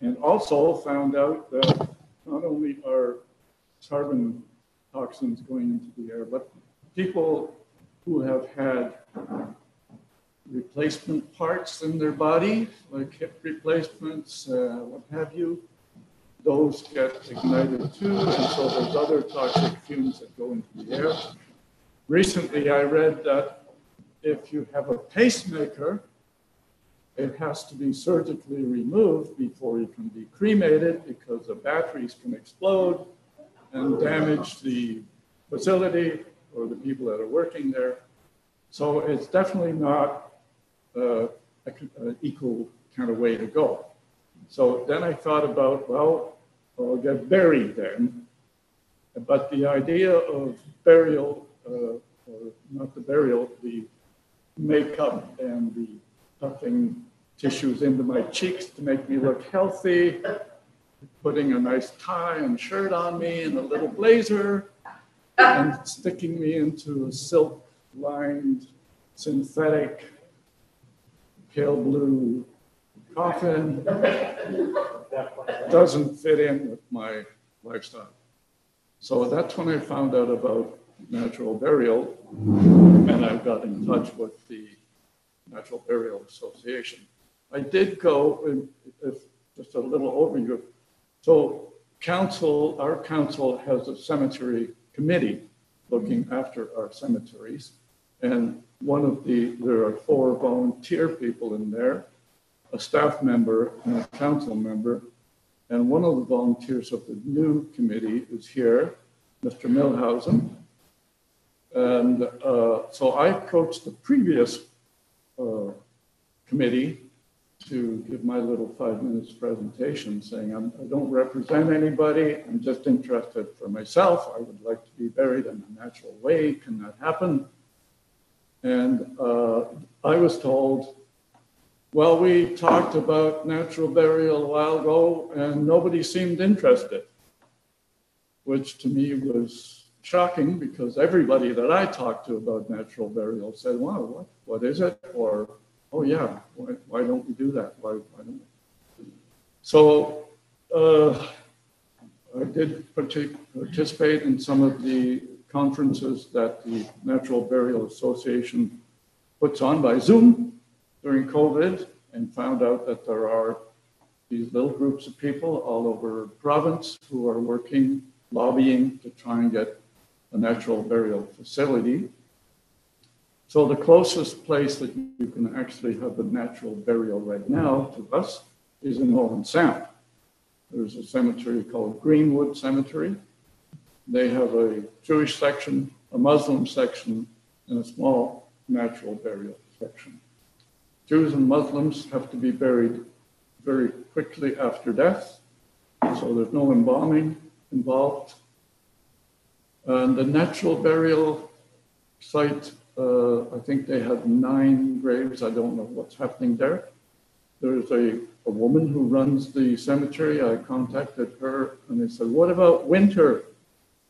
and also found out that not only are carbon toxins going into the air, but people who have had replacement parts in their body, like hip replacements, uh, what have you, those get ignited too, and so there's other toxic fumes that go into the air. Recently, I read that if you have a pacemaker, it has to be surgically removed before it can be cremated because the batteries can explode and damage the facility or the people that are working there. So it's definitely not uh, an equal kind of way to go. So then I thought about, well, I'll get buried then. But the idea of burial, uh, or not the burial, the makeup and the stuffing tissues into my cheeks to make me look healthy, putting a nice tie and shirt on me and a little blazer, and sticking me into a silk lined synthetic pale blue coffin doesn't fit in with my lifestyle. So that's when I found out about natural burial, and I got in touch with the Natural Burial Association. I did go, if, just a little overview. So council, our council has a cemetery committee looking after our cemeteries. And one of the, there are four volunteer people in there, a staff member and a council member. And one of the volunteers of the new committee is here, Mr. Milhausen. And uh, so I approached the previous uh, committee to give my little five minutes presentation saying I'm, I do not represent anybody. I'm just interested for myself. I would like to be buried in a natural way. Can that happen? And uh, I was told, well, we talked about natural burial a while ago and nobody seemed interested, which to me was shocking because everybody that I talked to about natural burial said, wow, what, what is it? Or oh yeah, why, why don't we do that? Why, why don't we? So uh, I did participate in some of the conferences that the Natural Burial Association puts on by Zoom during COVID and found out that there are these little groups of people all over province who are working, lobbying to try and get a natural burial facility so the closest place that you can actually have a natural burial right now to us is in Owen Sound. There's a cemetery called Greenwood Cemetery. They have a Jewish section, a Muslim section, and a small natural burial section. Jews and Muslims have to be buried very quickly after death, so there's no embalming involved. And the natural burial site uh, I think they had nine graves. I don't know what's happening there. There's a, a woman who runs the cemetery. I contacted her and they said, What about winter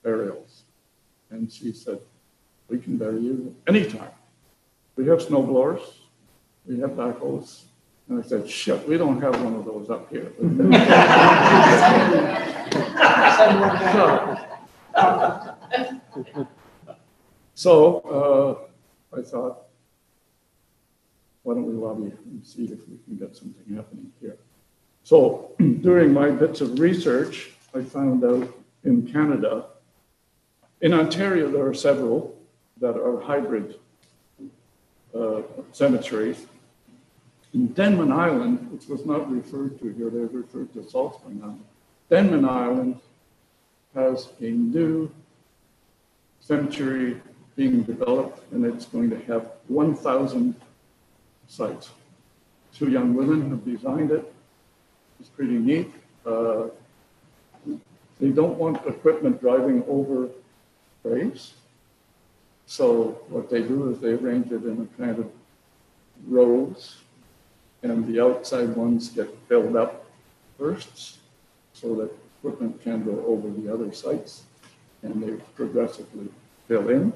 burials? And she said, We can bury you anytime. We have snowblowers, we have backhoes. And I said, Shit, we don't have one of those up here. so, uh, I thought, why don't we lobby and see if we can get something happening here? So during my bits of research, I found out in Canada, in Ontario, there are several that are hybrid uh, cemeteries. In Denman Island, which was not referred to here, they referred to Salt Spring Island. Denman Island has a new cemetery being developed, and it's going to have 1,000 sites. Two young women have designed it. It's pretty neat. Uh, they don't want equipment driving over graves. So what they do is they arrange it in a kind of rows, and the outside ones get filled up first so that equipment can go over the other sites, and they progressively fill in.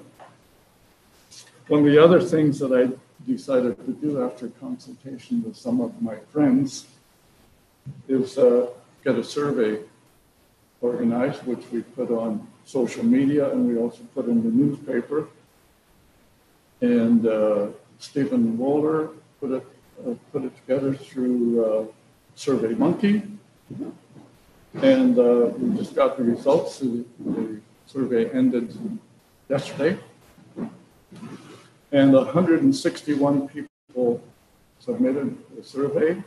One of the other things that I decided to do after consultation with some of my friends is uh, get a survey organized, which we put on social media and we also put in the newspaper. And uh, Stephen Waller put it, uh, put it together through uh, Survey Monkey. And uh, we just got the results. The, the survey ended yesterday. And 161 people submitted the survey.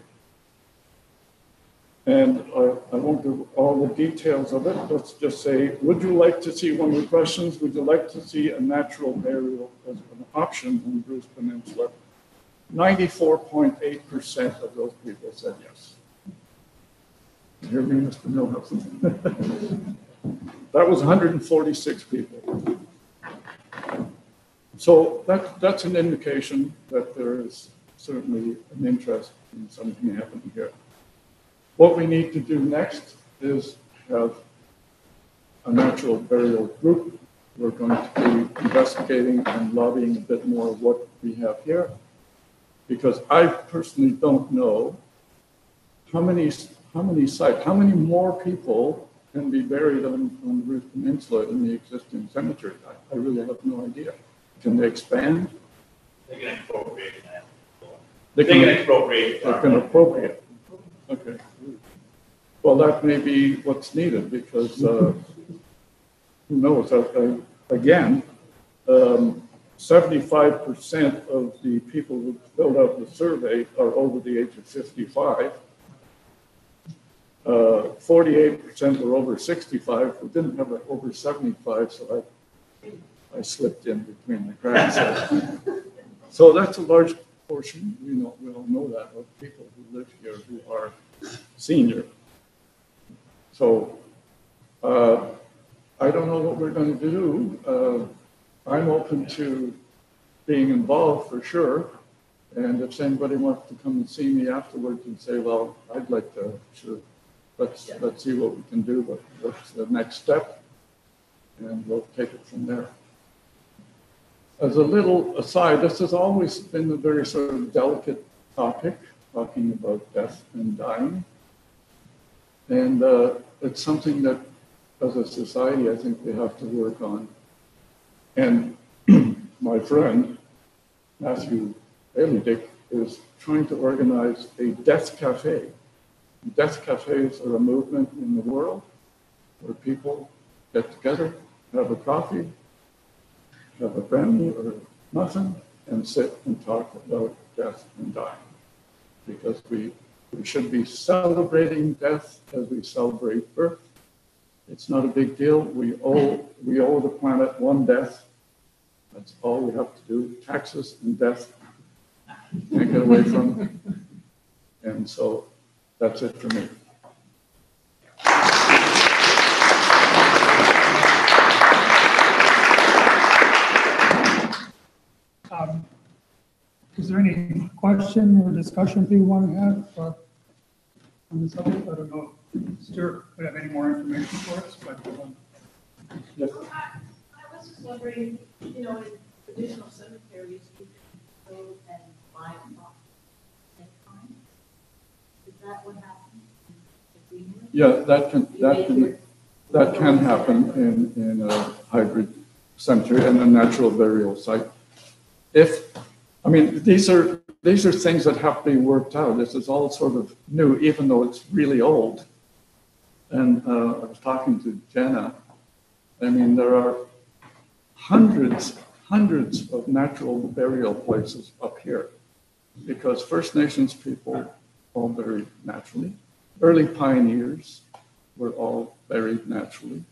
And I, I won't do all the details of it. Let's just say, would you like to see one of the questions? Would you like to see a natural burial as an option in Bruce Peninsula? 94.8% of those people said yes. Hear me, Mr. Milhouse? that was 146 people. So that, that's an indication that there is certainly an interest in something happening here. What we need to do next is have a natural burial group. We're going to be investigating and lobbying a bit more of what we have here, because I personally don't know how many how many sites, how many more people can be buried on, on the Bruce Peninsula in the existing cemetery. I, I really have no idea. Can they expand? They can appropriate that. They They can appropriate. They can appropriate. Okay. Well, that may be what's needed because, uh, who knows, uh, uh, again, um, seventy-five percent of the people who filled out the survey are over the age of fifty-five. Uh, forty-eight percent were over sixty-five, we didn't have over seventy-five, so I, I slipped in between the cracks. So that's a large portion, we know, we all know that, of people who live here who are senior. So, uh, I don't know what we're gonna do. Uh, I'm open to being involved for sure. And if anybody wants to come and see me afterwards and say, well, I'd like to, sure, let's, let's see what we can do, but what's the next step? And we'll take it from there. As a little aside, this has always been a very sort of delicate topic, talking about death and dying. And uh, it's something that, as a society, I think we have to work on. And my friend, Matthew Dick, is trying to organize a death cafe. Death cafes are a movement in the world where people get together, have a coffee, have a family or nothing, and sit and talk about death and dying. Because we, we should be celebrating death as we celebrate birth. It's not a big deal. We owe, we owe the planet one death. That's all we have to do. Taxes and death. Can't get away from. And so that's it for me. Um, Is there any question or discussion you want to have uh, on this subject? I don't know if Stuart would have any more information for us, but. um, yes. I I was just wondering, you know, in traditional cemeteries, you can go and buy a plot at time. Is that what happens? Yeah, that can, that can, that can happen in, in a hybrid cemetery and a natural burial site. If, I mean, these are, these are things that have to be worked out. This is all sort of new, even though it's really old. And uh, I was talking to Jenna. I mean, there are hundreds, hundreds of natural burial places up here because First Nations people all buried naturally. Early pioneers were all buried naturally.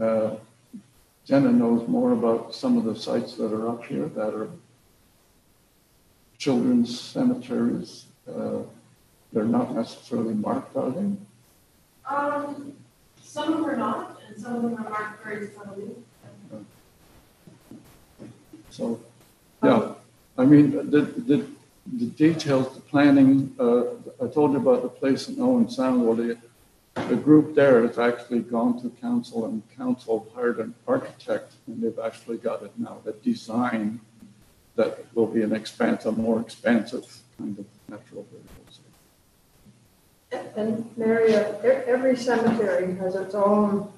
Uh, Jenna knows more about some of the sites that are up here that are children's cemeteries. Uh, they're not necessarily marked, are they? Um, some of them are not, and some of them are marked very subtly. So, yeah, I mean, the, the, the details, the planning, uh, I told you about the place in Owen Sound, well, the, the group there has actually gone to council and council hired an architect and they've actually got it now, the design that will be an expansive, more expansive kind of natural burial site. And Mary, uh, every cemetery has its own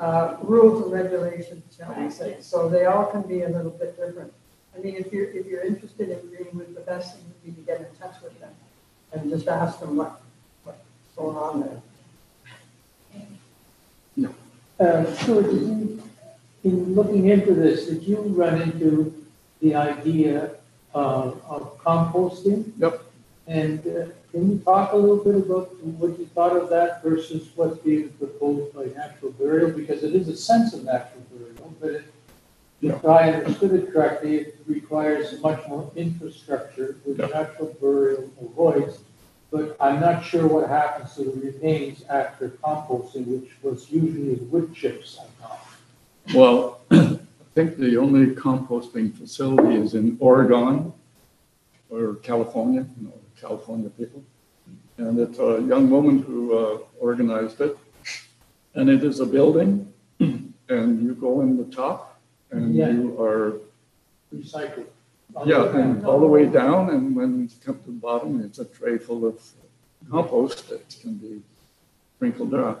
uh, rules and regulations, shall we say, so they all can be a little bit different. I mean, if you're, if you're interested in Greenwood, the best thing would be to get in touch with them and just ask them what, what's going on there. Uh, Stuart, did you, in looking into this, did you run into the idea of, of composting. Yep. And uh, can you talk a little bit about what you thought of that versus what's being proposed by natural burial? Because it is a sense of natural burial, but it, if I understood it correctly, it requires much more infrastructure, which natural burial avoids. But I'm not sure what happens to the remains after composting, which was usually wood chips, I thought. Well, think the only composting facility is in Oregon or California, you know, California people. And it's a young woman who uh, organized it. And it is a building and you go in the top and Yeah. you are, Recycled. yeah, and all the way down. And when you come to the bottom, it's a tray full of compost that can be sprinkled around.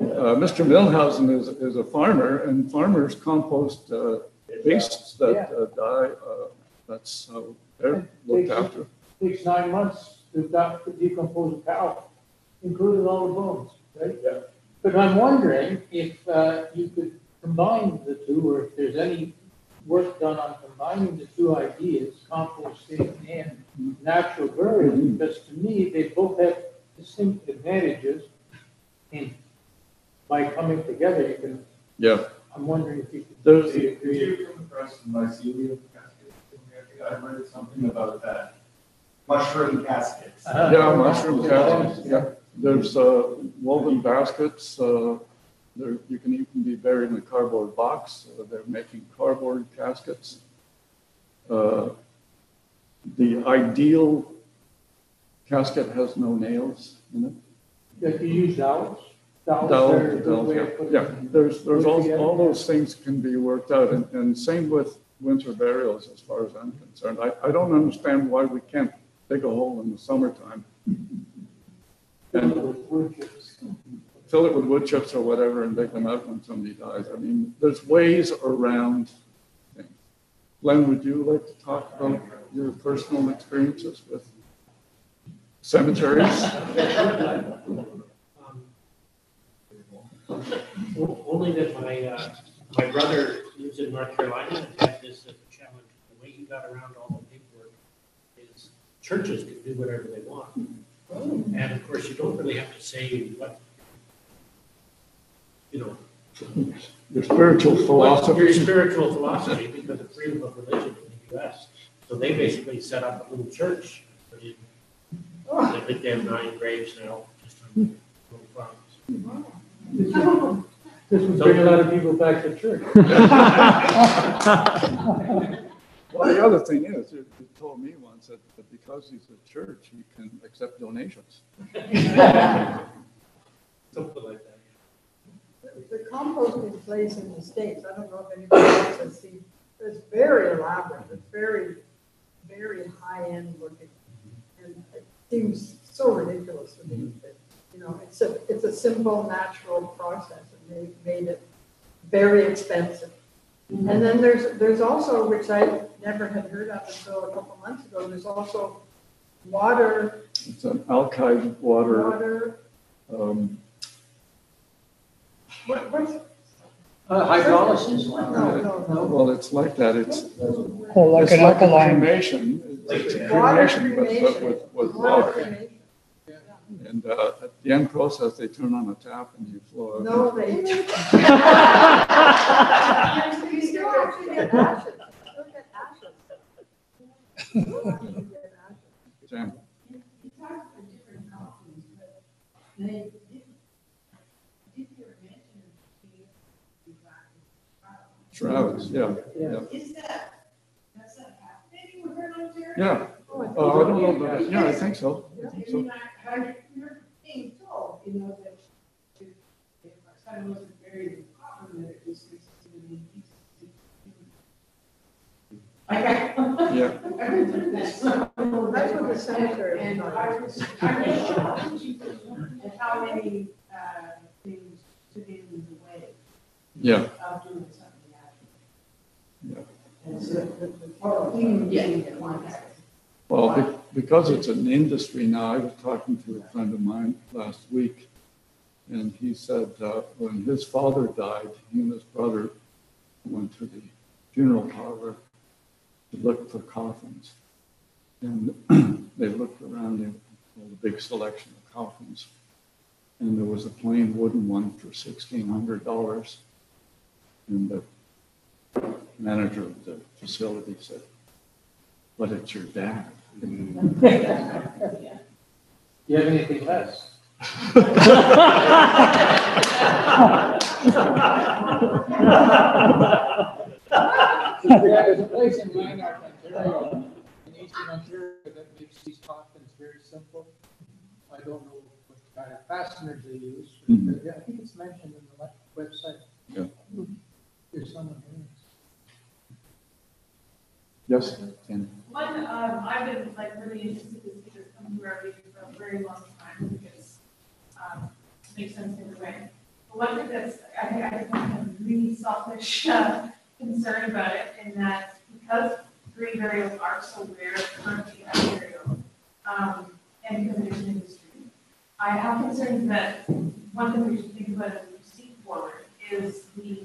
Uh, Mr. Milhausen is, is a farmer and farmers compost uh, wastes that uh, die. uh, That's how they're looked after. Takes nine months to doc- to decompose a cow, including all the bones, right? Yeah. But I'm wondering if uh, you could combine the two, or if there's any work done on combining the two ideas, composting and natural burial, Mhm. because to me, they both have distinct advantages. And by coming together, you can, Yeah, I'm wondering if you could. There's- create- Did you come across the mycelium casket? I read something about that. Mushroom caskets. Uh-huh. yeah, mushroom caskets, yeah. There's uh, woven baskets. uh, There, you can even be buried in a cardboard box. Uh, They're making cardboard caskets. Uh, The ideal casket has no nails in it. That you use dowels? Dowels Dowel, are a good way of yeah, putting yeah, it. there's, there's all, all those things can be worked out, and, and same with winter burials, as far as I'm concerned. I, I don't understand why we can't dig a hole in the summertime. And fill it with wood chips or whatever and dig them out when somebody dies. I mean, there's ways around things. Glenn, would you like to talk about your personal experiences with cemeteries? O- Only that my, uh, my brother lives in North Carolina and had this as a challenge. The way he got around all the paperwork is churches can do whatever they want. And of course, you don't really have to say what, you know. Your spiritual philosophy. Your spiritual philosophy, because of freedom of religion in the US. So they basically set up a little church. put in- I think they have nine graves now, just on little farms. This would bring a lot of people back to church. Well, the other thing is, he he told me once that that because he's a church, he can accept donations. Something like that. The composting place in the States, I don't know if anybody else has seen, it's very elaborate, it's very, very high-end looking. And it seems so ridiculous to me that, you know, it's a, it's a simple, natural process and they've made it very expensive. And then there's, there's also, which I never had heard of until a couple months ago, there's also water, It's an alkyd water, water, um, what, what's, Uh, hydrolysis. no, no, no. well, it's like that, it's, Oh, like it's an like a alkaline. cremation. It's a Water cremation, but- but with, with Water water. Cremation. And uh, at the end process, they turn on a tap and you flow out. No, they. You still actually get ashes. You still get ashes. You actually get ashes. Jan, You talked about different companies, but they did, did your mention of shrouds, yeah, yeah. Is that, that's that happening with her Ontario? Yeah, Oh, I uh, I don't know, but yeah, I think so. I I think so. Mean, I, I remember being told, you know, that if, if our son wasn't buried in Scotland, that it was considered an Like I. Yeah. I remember this. That's what the cemetery And was I was, I was shocked at how many, uh, things stood in the way Yeah, of doing something Yeah. And so, or even getting it one day. Well, be- because it's an industry now, I was talking to a friend of mine last week. And he said, uh, when his father died, he and his brother went to the funeral parlor. to look for coffins. And they looked around in a big selection of coffins. And there was a plain wooden one for $1,600. And the manager of the facility said, but it's your dad. Do you have anything less? There's a place in Lanark, Ontario, in eastern Ontario, that makes these coffins very simple. I don't know what kind of fasteners they use, but Mhm. yeah, I think it's mentioned in the web- website. Yeah. There's someone here. Yes, Ken? One, um, I've been like really interested to see this come to our region for a very long time because, um, it makes sense in a way. But one thing that's, I think I have a really selfish, uh, concern about it in that because green burials are so rare currently in Ontario, um, and because is an industry, I have concerns that one thing we should think about as we proceed forward is the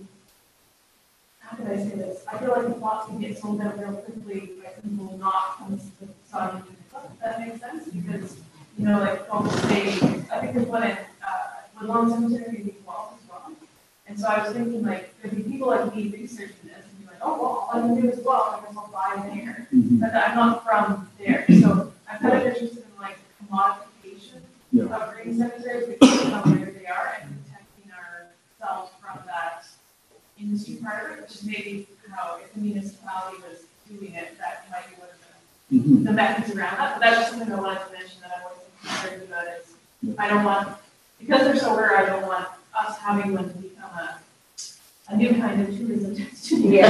how can I say this? I feel like the plots can get sold out real quickly by people not on the side. If that makes sense, because, you know, like, folks say, I think there's one in, uh, Woodlawn Cemetery in Guelph as well. And so I was thinking, like, there'd be people like me researching this and be like, oh, well, all I can do is Guelph, I guess I'll buy there. Mhm. But I'm not from there, so I'm kind of interested in like commodification Yeah. of green cemeteries, because of rare they are, and protecting ourselves from that industry part of it, which is maybe how if the municipality was doing it, that might be one of the, Mhm. the methods around that. But that's just something I wanted to mention that I wasn't concerned about is, I don't want, because they're so rare, I don't want us having them become a, a new kind of tourism destination.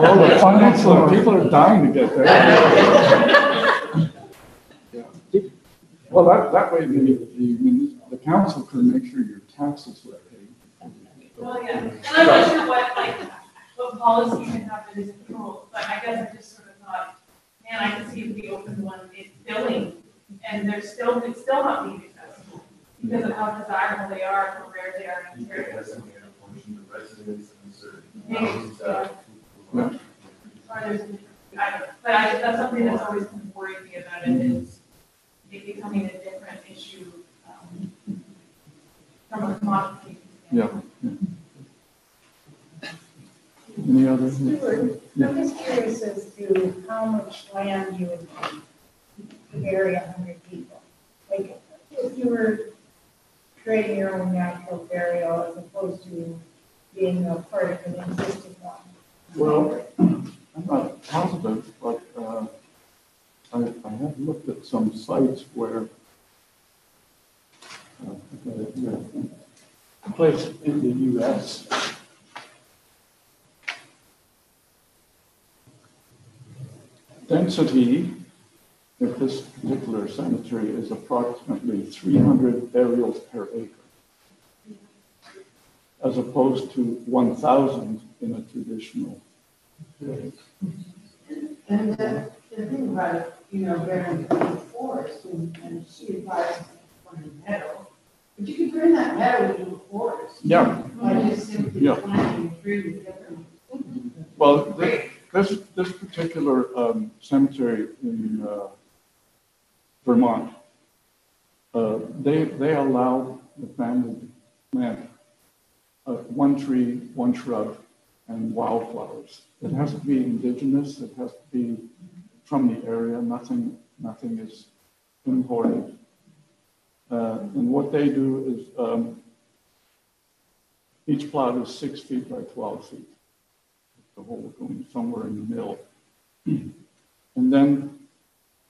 Well, the financial, people are dying to get there. Yeah. Well, that, that way the, the, the council can make sure your taxes were paid. Well, yeah, and I'm not sure what, like, what policy can happen is control, but I guess I just sort of thought, man, I can see if we open one, it's billing, and they're still, it's still not being accessible because of how desirable they are, how rare they are in Ontario. Maybe, yeah. Yeah. Or there's, I don't know, but I, that's something that's always of worried me about it is it becoming a different issue, um, from a commodity. Yeah. yeah. Any other? Stuart, Yeah. I'm just curious as to how much land you would need to bury a hundred people. Like, if you were creating your own natural burial as opposed to being a part of an existing one. Well, I'm not positive, but, uh, I, I have looked at some sites where, uh, place in the US. Density at this particular cemetery is approximately three hundred burials per acre. As opposed to one thousand in a traditional village. And the, the thing about you know, burying in the forest and, and she advised on a meadow, but you can turn that meadow into a forest. Yeah. Just simply Yeah. planting trees different. Well, thi- this, this particular um, cemetery in uh, Vermont, uh, they, they allow the family to plant uh, one tree, one shrub, and wildflowers. It has to be indigenous, it has to be from the area, nothing, nothing is imported. Uh, And what they do is, um, each plot is six feet by 12 feet the hole going somewhere in the middle. And then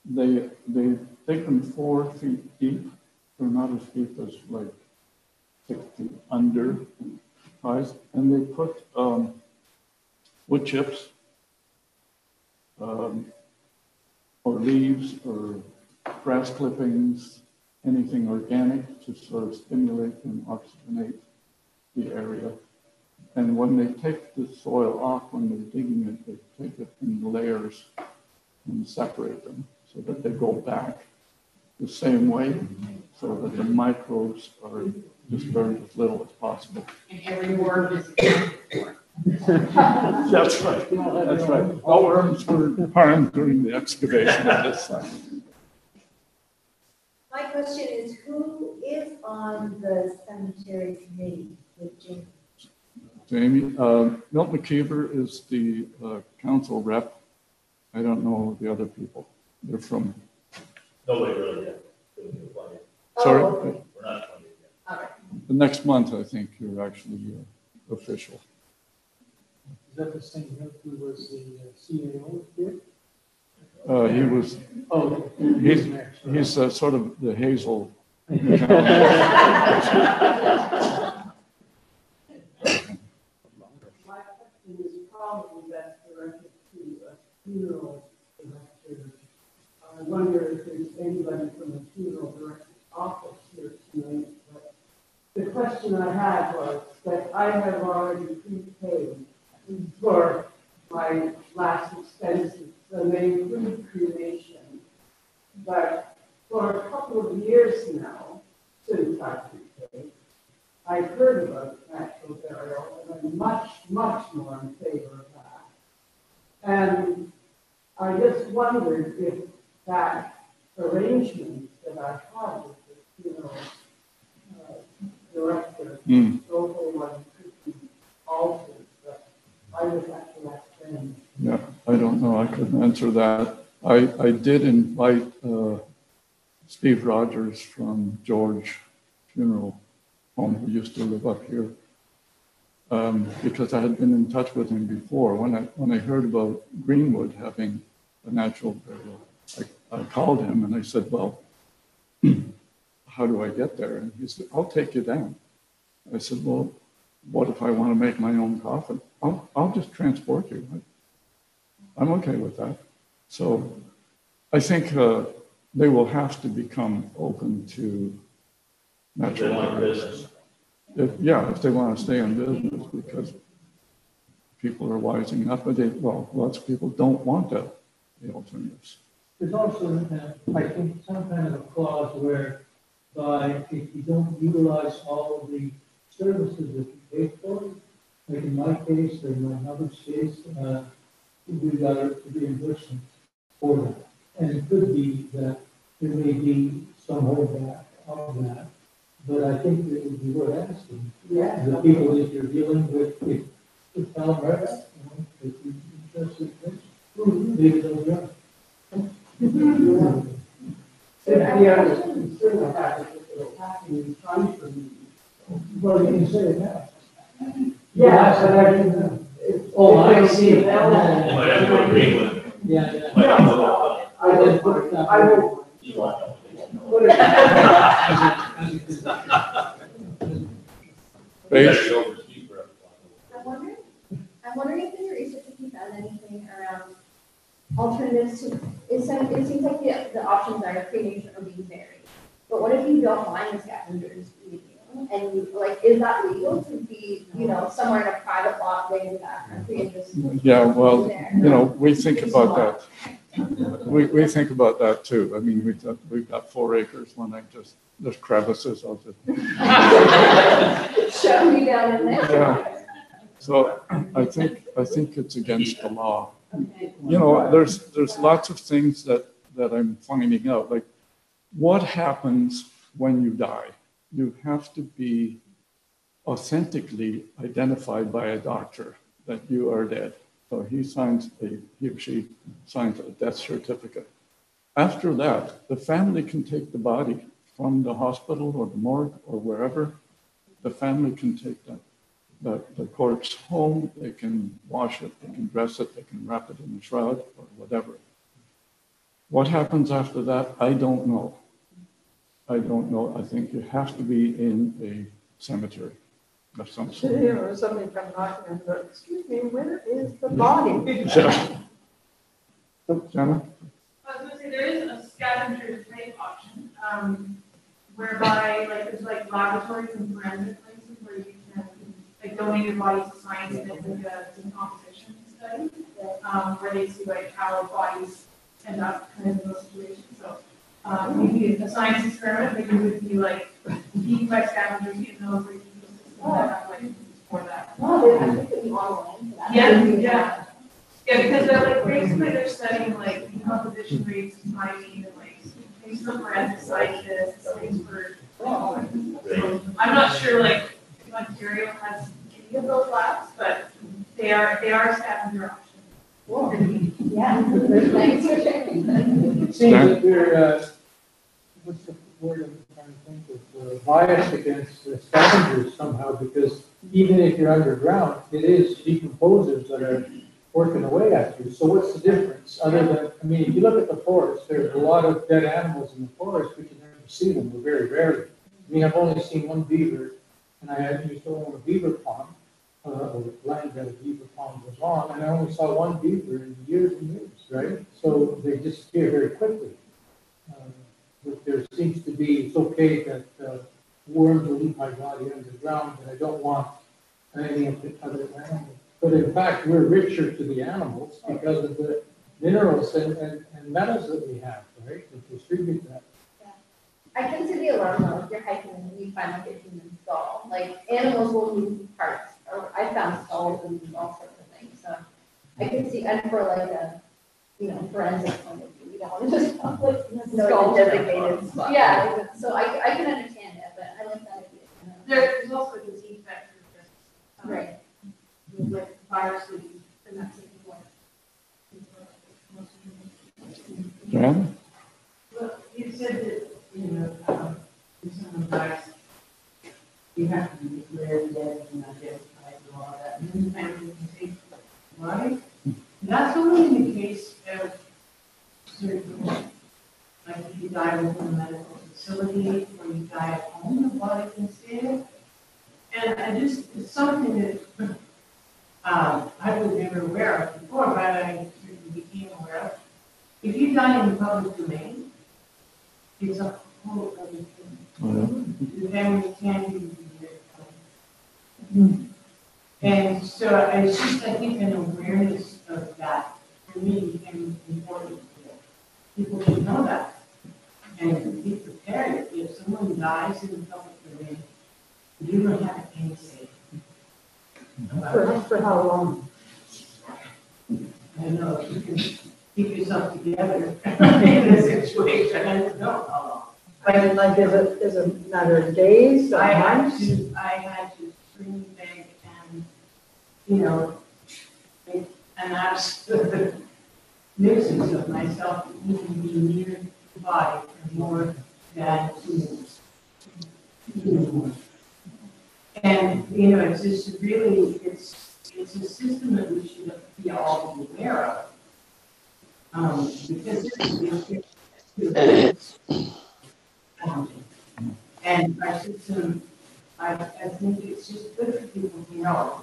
they, they take them four feet deep. They're not as deep as like six feet under. And they put um, wood chips um, or leaves or grass clippings, anything organic to sort of stimulate and oxygenate the area. And when they take the soil off, when they're digging it, they take it in layers and separate them so that they go back the same way so that the microbes are disturbed as little as possible. And every word is accounted. That's right, that's right. All worms were harmed during the excavation of this site. My question is, who is on the cemetery committee with Jim? Jamie, uh, Milt McKeever is the uh, council rep. I don't know the other people. They're from, Nobody really yet. sorry, Oh, okay. We're not funded yet. All right. the next month, I think you're actually uh, official. Is that the same guy who was the uh, CAO here? Uh, He was, Oh, he's, he's uh, sort of the Hazel. My question is probably best directed to a funeral director. I wonder if there's anybody from the funeral director's office here tonight, but the question I had was that I have already prepaid for my last expenses, and they include cremation. But for a couple of years now, since I prepaid, I've heard about natural burial, and I'm much, much more in favor of that. And I just wondered if that arrangement that I had with the funeral uh, director, Hmm. local one, could be altered, but I would have to ask them. Yeah, I don't know, I couldn't answer that. I, I did invite uh, Steve Rogers from George Funeral Home, who used to live up here, um, because I had been in touch with him before. When I, when I heard about Greenwood having a natural burial, I, I called him and I said, well, how do I get there? And he said, I'll take you down. I said, well, what if I want to make my own coffin? I'll, I'll just transport you. I'm okay with that. So I think uh, they will have to become open to natural. They business. If- Yeah, if they want to stay in business, because people are wising up, but they, well, lots of people don't want the, the alternatives. There's also, I think, some kind of a clause where by, if you don't utilize all of the services that you pay for, like in my case, or in my mother's case, uh, got a reimbursement for that. And it could be that there may be some holdback of that, but I think it would be worth asking. Yeah. The people that you're dealing with, if, if you know, if you're interested in this, maybe they'll join. If the other concern I have is that it'll happen in time for me. Well, you can say it now. Yeah, but I if. Oh, I if see. it'll be available- They might have to agree with. Yeah, yeah. Might have to. I will, put- I will. You want put it- Paige? I'm wondering, I'm wondering if in your research, if you found anything around alternatives to, it seems, it seems like the, the options are cremation or being buried. But what if you don't mind the scavengers leaving you? And like, is that legal to be, you know, somewhere in a private lot way in the backcountry and just? Yeah, well, there? you know, we think about that. We, we think about that too. I mean, we've got, we've got four acres when I just, there's crevices, I'll just. Show me down in there. Yeah. So I think, I think it's against the law. You know, there's, there's lots of things that, that I'm finding out, like what happens when you die? You have to be authentically identified by a doctor that you are dead. So he signs a, he or she signs a death certificate. After that, the family can take the body from the hospital or the morgue or wherever. The family can take the, the, the corpse home, they can wash it, they can dress it, they can wrap it in a shroud or whatever. What happens after that, I don't know. I don't know. I think you have to be in a cemetery of some sort. You know, somebody come knocking and go, excuse me, where is the body? Yeah. Jenna? I was gonna say, there is a scavenger type option, um, whereby, like, there's like laboratories and forensic places where you can, like, donate your body to science and it's like a decomposition study, um, where they see like how bodies end up kind of in those situations, so, um, maybe a science experiment, but you would be like, eaten by scavengers in those ecosystems that for that. Oh, they have to put you online. Yeah, yeah. Yeah, because they're like, basically they're studying like composition rates, timing, and like things for forensic scientists, things for. I'm not sure like if Ontario has any of those labs, but they are, they are scavenger options. Yeah. Thanks for sharing. Seems that we're, biased against the scavengers somehow, because even if you're underground, it is decomposers that are working away at you. So what's the difference, other than, I mean, if you look at the forest, there's a lot of dead animals in the forest, but you never see them, or very rarely. I mean, I've only seen one beaver, and I used to own a beaver pond, uh, or land that a beaver pond was on, and I only saw one beaver in years and years, right? So they disappear very quickly. Uh, But there seems to be, it's okay that uh, worms will eat my body underground, but I don't want any of the other animals. But in fact, we're richer to the animals because of the minerals and, and, and metals that we have, right? That distribute that. I can see the alarm though, if you're hiking and you find like a human skull, like animals will move parts, or I found skulls and all sorts of things, so. I can see, and for like a, you know, forensic point of view, you don't want to just have like no Skull. designated spot. Yeah, so I, I can understand it, but I like that idea. There's also a disease vector. that's, um, Right. With like viruses and that's it. Joanne? Well, you said that, you know, um, if someone dies, you have to be declared dead and identified and all that, and then the family can say, why? That's only in the case of certain, like if you die within a medical facility, or you die at home, the body can stay there. And I just, it's something that, um, I was never aware of before, but I certainly became aware of. If you die in the public domain, it's a whole other thing. The family can be there. And so it's just, I think, an awareness of that, for me, became important. People should know that. And be prepared, if someone dies in the public domain, you don't have any say. For, for how long? I know, if you can keep yourself together in this situation, I don't know how long. I mean, like, is it, is it a matter of days, I had to, I had to scream and, you know, an absolute nuisance of myself to even be body for more than two minutes. And, you know, it's just really, it's, it's a system that we should be all aware of. Um, because is, um, and our system, I, I think it's just good for people to know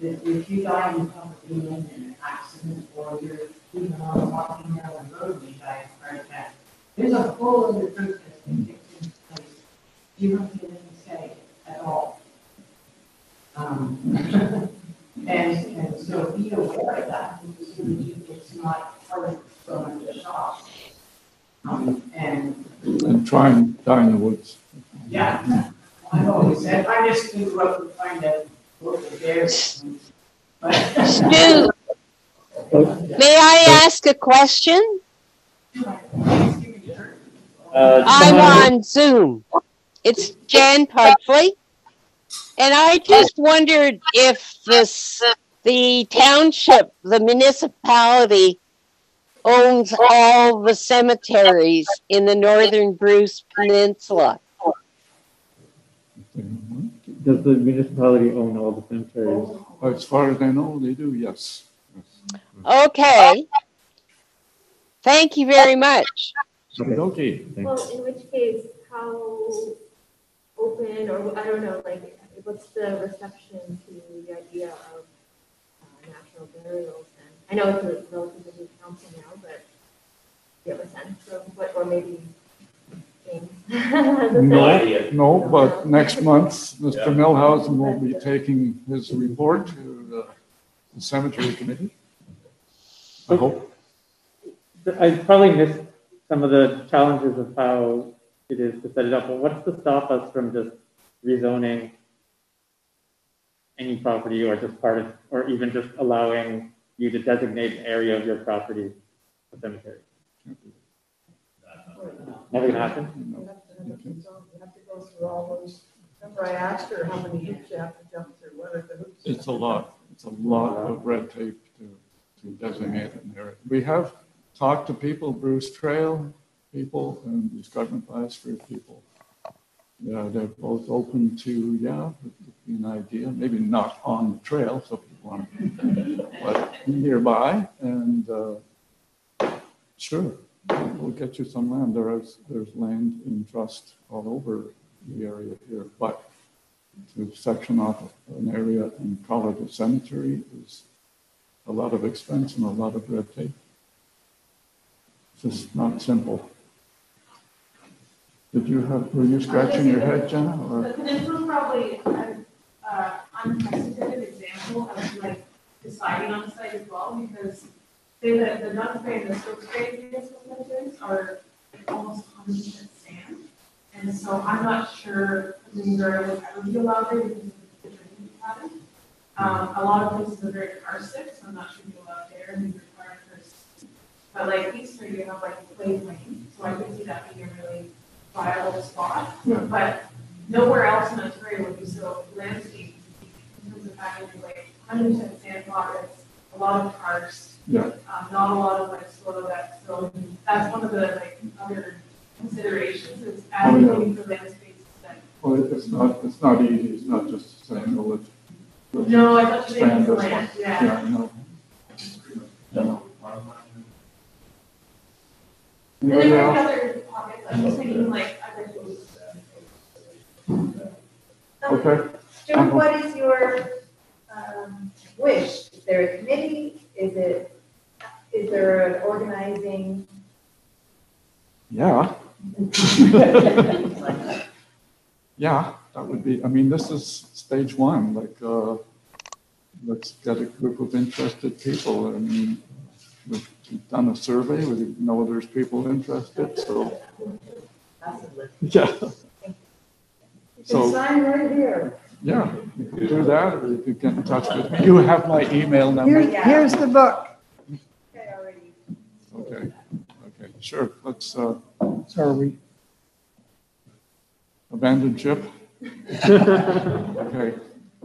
that if you die in public in an accident or you're even on walking down the road and you die of a heart attack, there's a whole other process that takes place. You don't get any say at all. Um, and, and so be aware of that, because it's not part of so much a shock. Um, and And try and die in the woods. yeah, I've always said, I just grew up and find out what the bears. Stu, may I ask a question? Uh, I'm on Zoom. It's Jan Pudley. And I just wondered if this, the township, the municipality owns all the cemeteries in the northern Bruce Peninsula. Does the municipality own all the cemeteries? As far as I know, they do, yes. Okay. Thank you very much. Okay. Well, in which case, how open, or I don't know, like, what's the reception to the idea of uh, natural burials? And I know it's a relatively new council now, but do you have a sense of what, or maybe James? No, no, but next month, Mr. Milhausen will be taking his report to the- the cemetery committee. I hope. I probably missed some of the challenges of how it is to set it up, but what's to stop us from just rezoning any property or just part of, or even just allowing you to designate an area of your property a cemetery. Never gonna happen? You have to- you have to go through all those, remember I asked her how many hoops you have to jump through, what are the hoops? It's a lot, it's a lot of red tape to, to designate an area. We have talked to people, Bruce Trail people and the Escarpment Biosphere people. Yeah, they're both open to, yeah, it would be an idea, maybe not on the trail, so people aren't, but nearby, and, uh, sure, we'll get you some land. There is, there's land in trust all over the area here, but to section off an area and call it a cemetery is a lot of expense and a lot of red tape. It's just not simple. Did you have, were you scratching your head, Jenna, or? This was probably an uh, unprecedented example of like deciding on the site as well, because say that the and the Stokes Bay municipal cemeteries are almost hundred percent sand. And so I'm not sure Missouri would ever be allowed there because of the drinking pattern. Um, a lot of places are very karstic, so I'm not sure you're allowed there and these require first. But like Eastnor, you have like clay lane, so I could see that being a really viable spot. Yeah. But nowhere else in Ontario would be so landscaped in terms of having like hundred percent sand pockets, a lot of parks. Yeah. Um, not a lot of like soil depth, so that's one of the like other considerations is Oh, yeah. advocating for land spaces that. Well, it's not, it's not easy, it's not just saying, oh, let's. let's No, I thought you expand said it's the this land, one. yeah. Yeah, no. Yeah. And Anybody there might other pockets, I'm just thinking like other things. Okay. Jim, what is your um, wish? Is there a committee? Is it, is there an organizing? Yeah. Yeah, that would be, I mean, this is stage one, like, uh, let's get a group of interested people. I mean, we've we've done a survey, we know there's people interested, so. Yeah. You can So, sign right here. Yeah, you could do that, or you could get in touch with me. You have my email number. Here's, here's the book. Okay, okay, sure, let's, uh, so are we? Abandoned ship? Okay,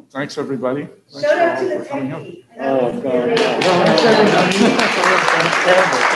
thanks, everybody. Thanks Shout out for to all the for coming up. techie. Oh, God. Thanks, everybody.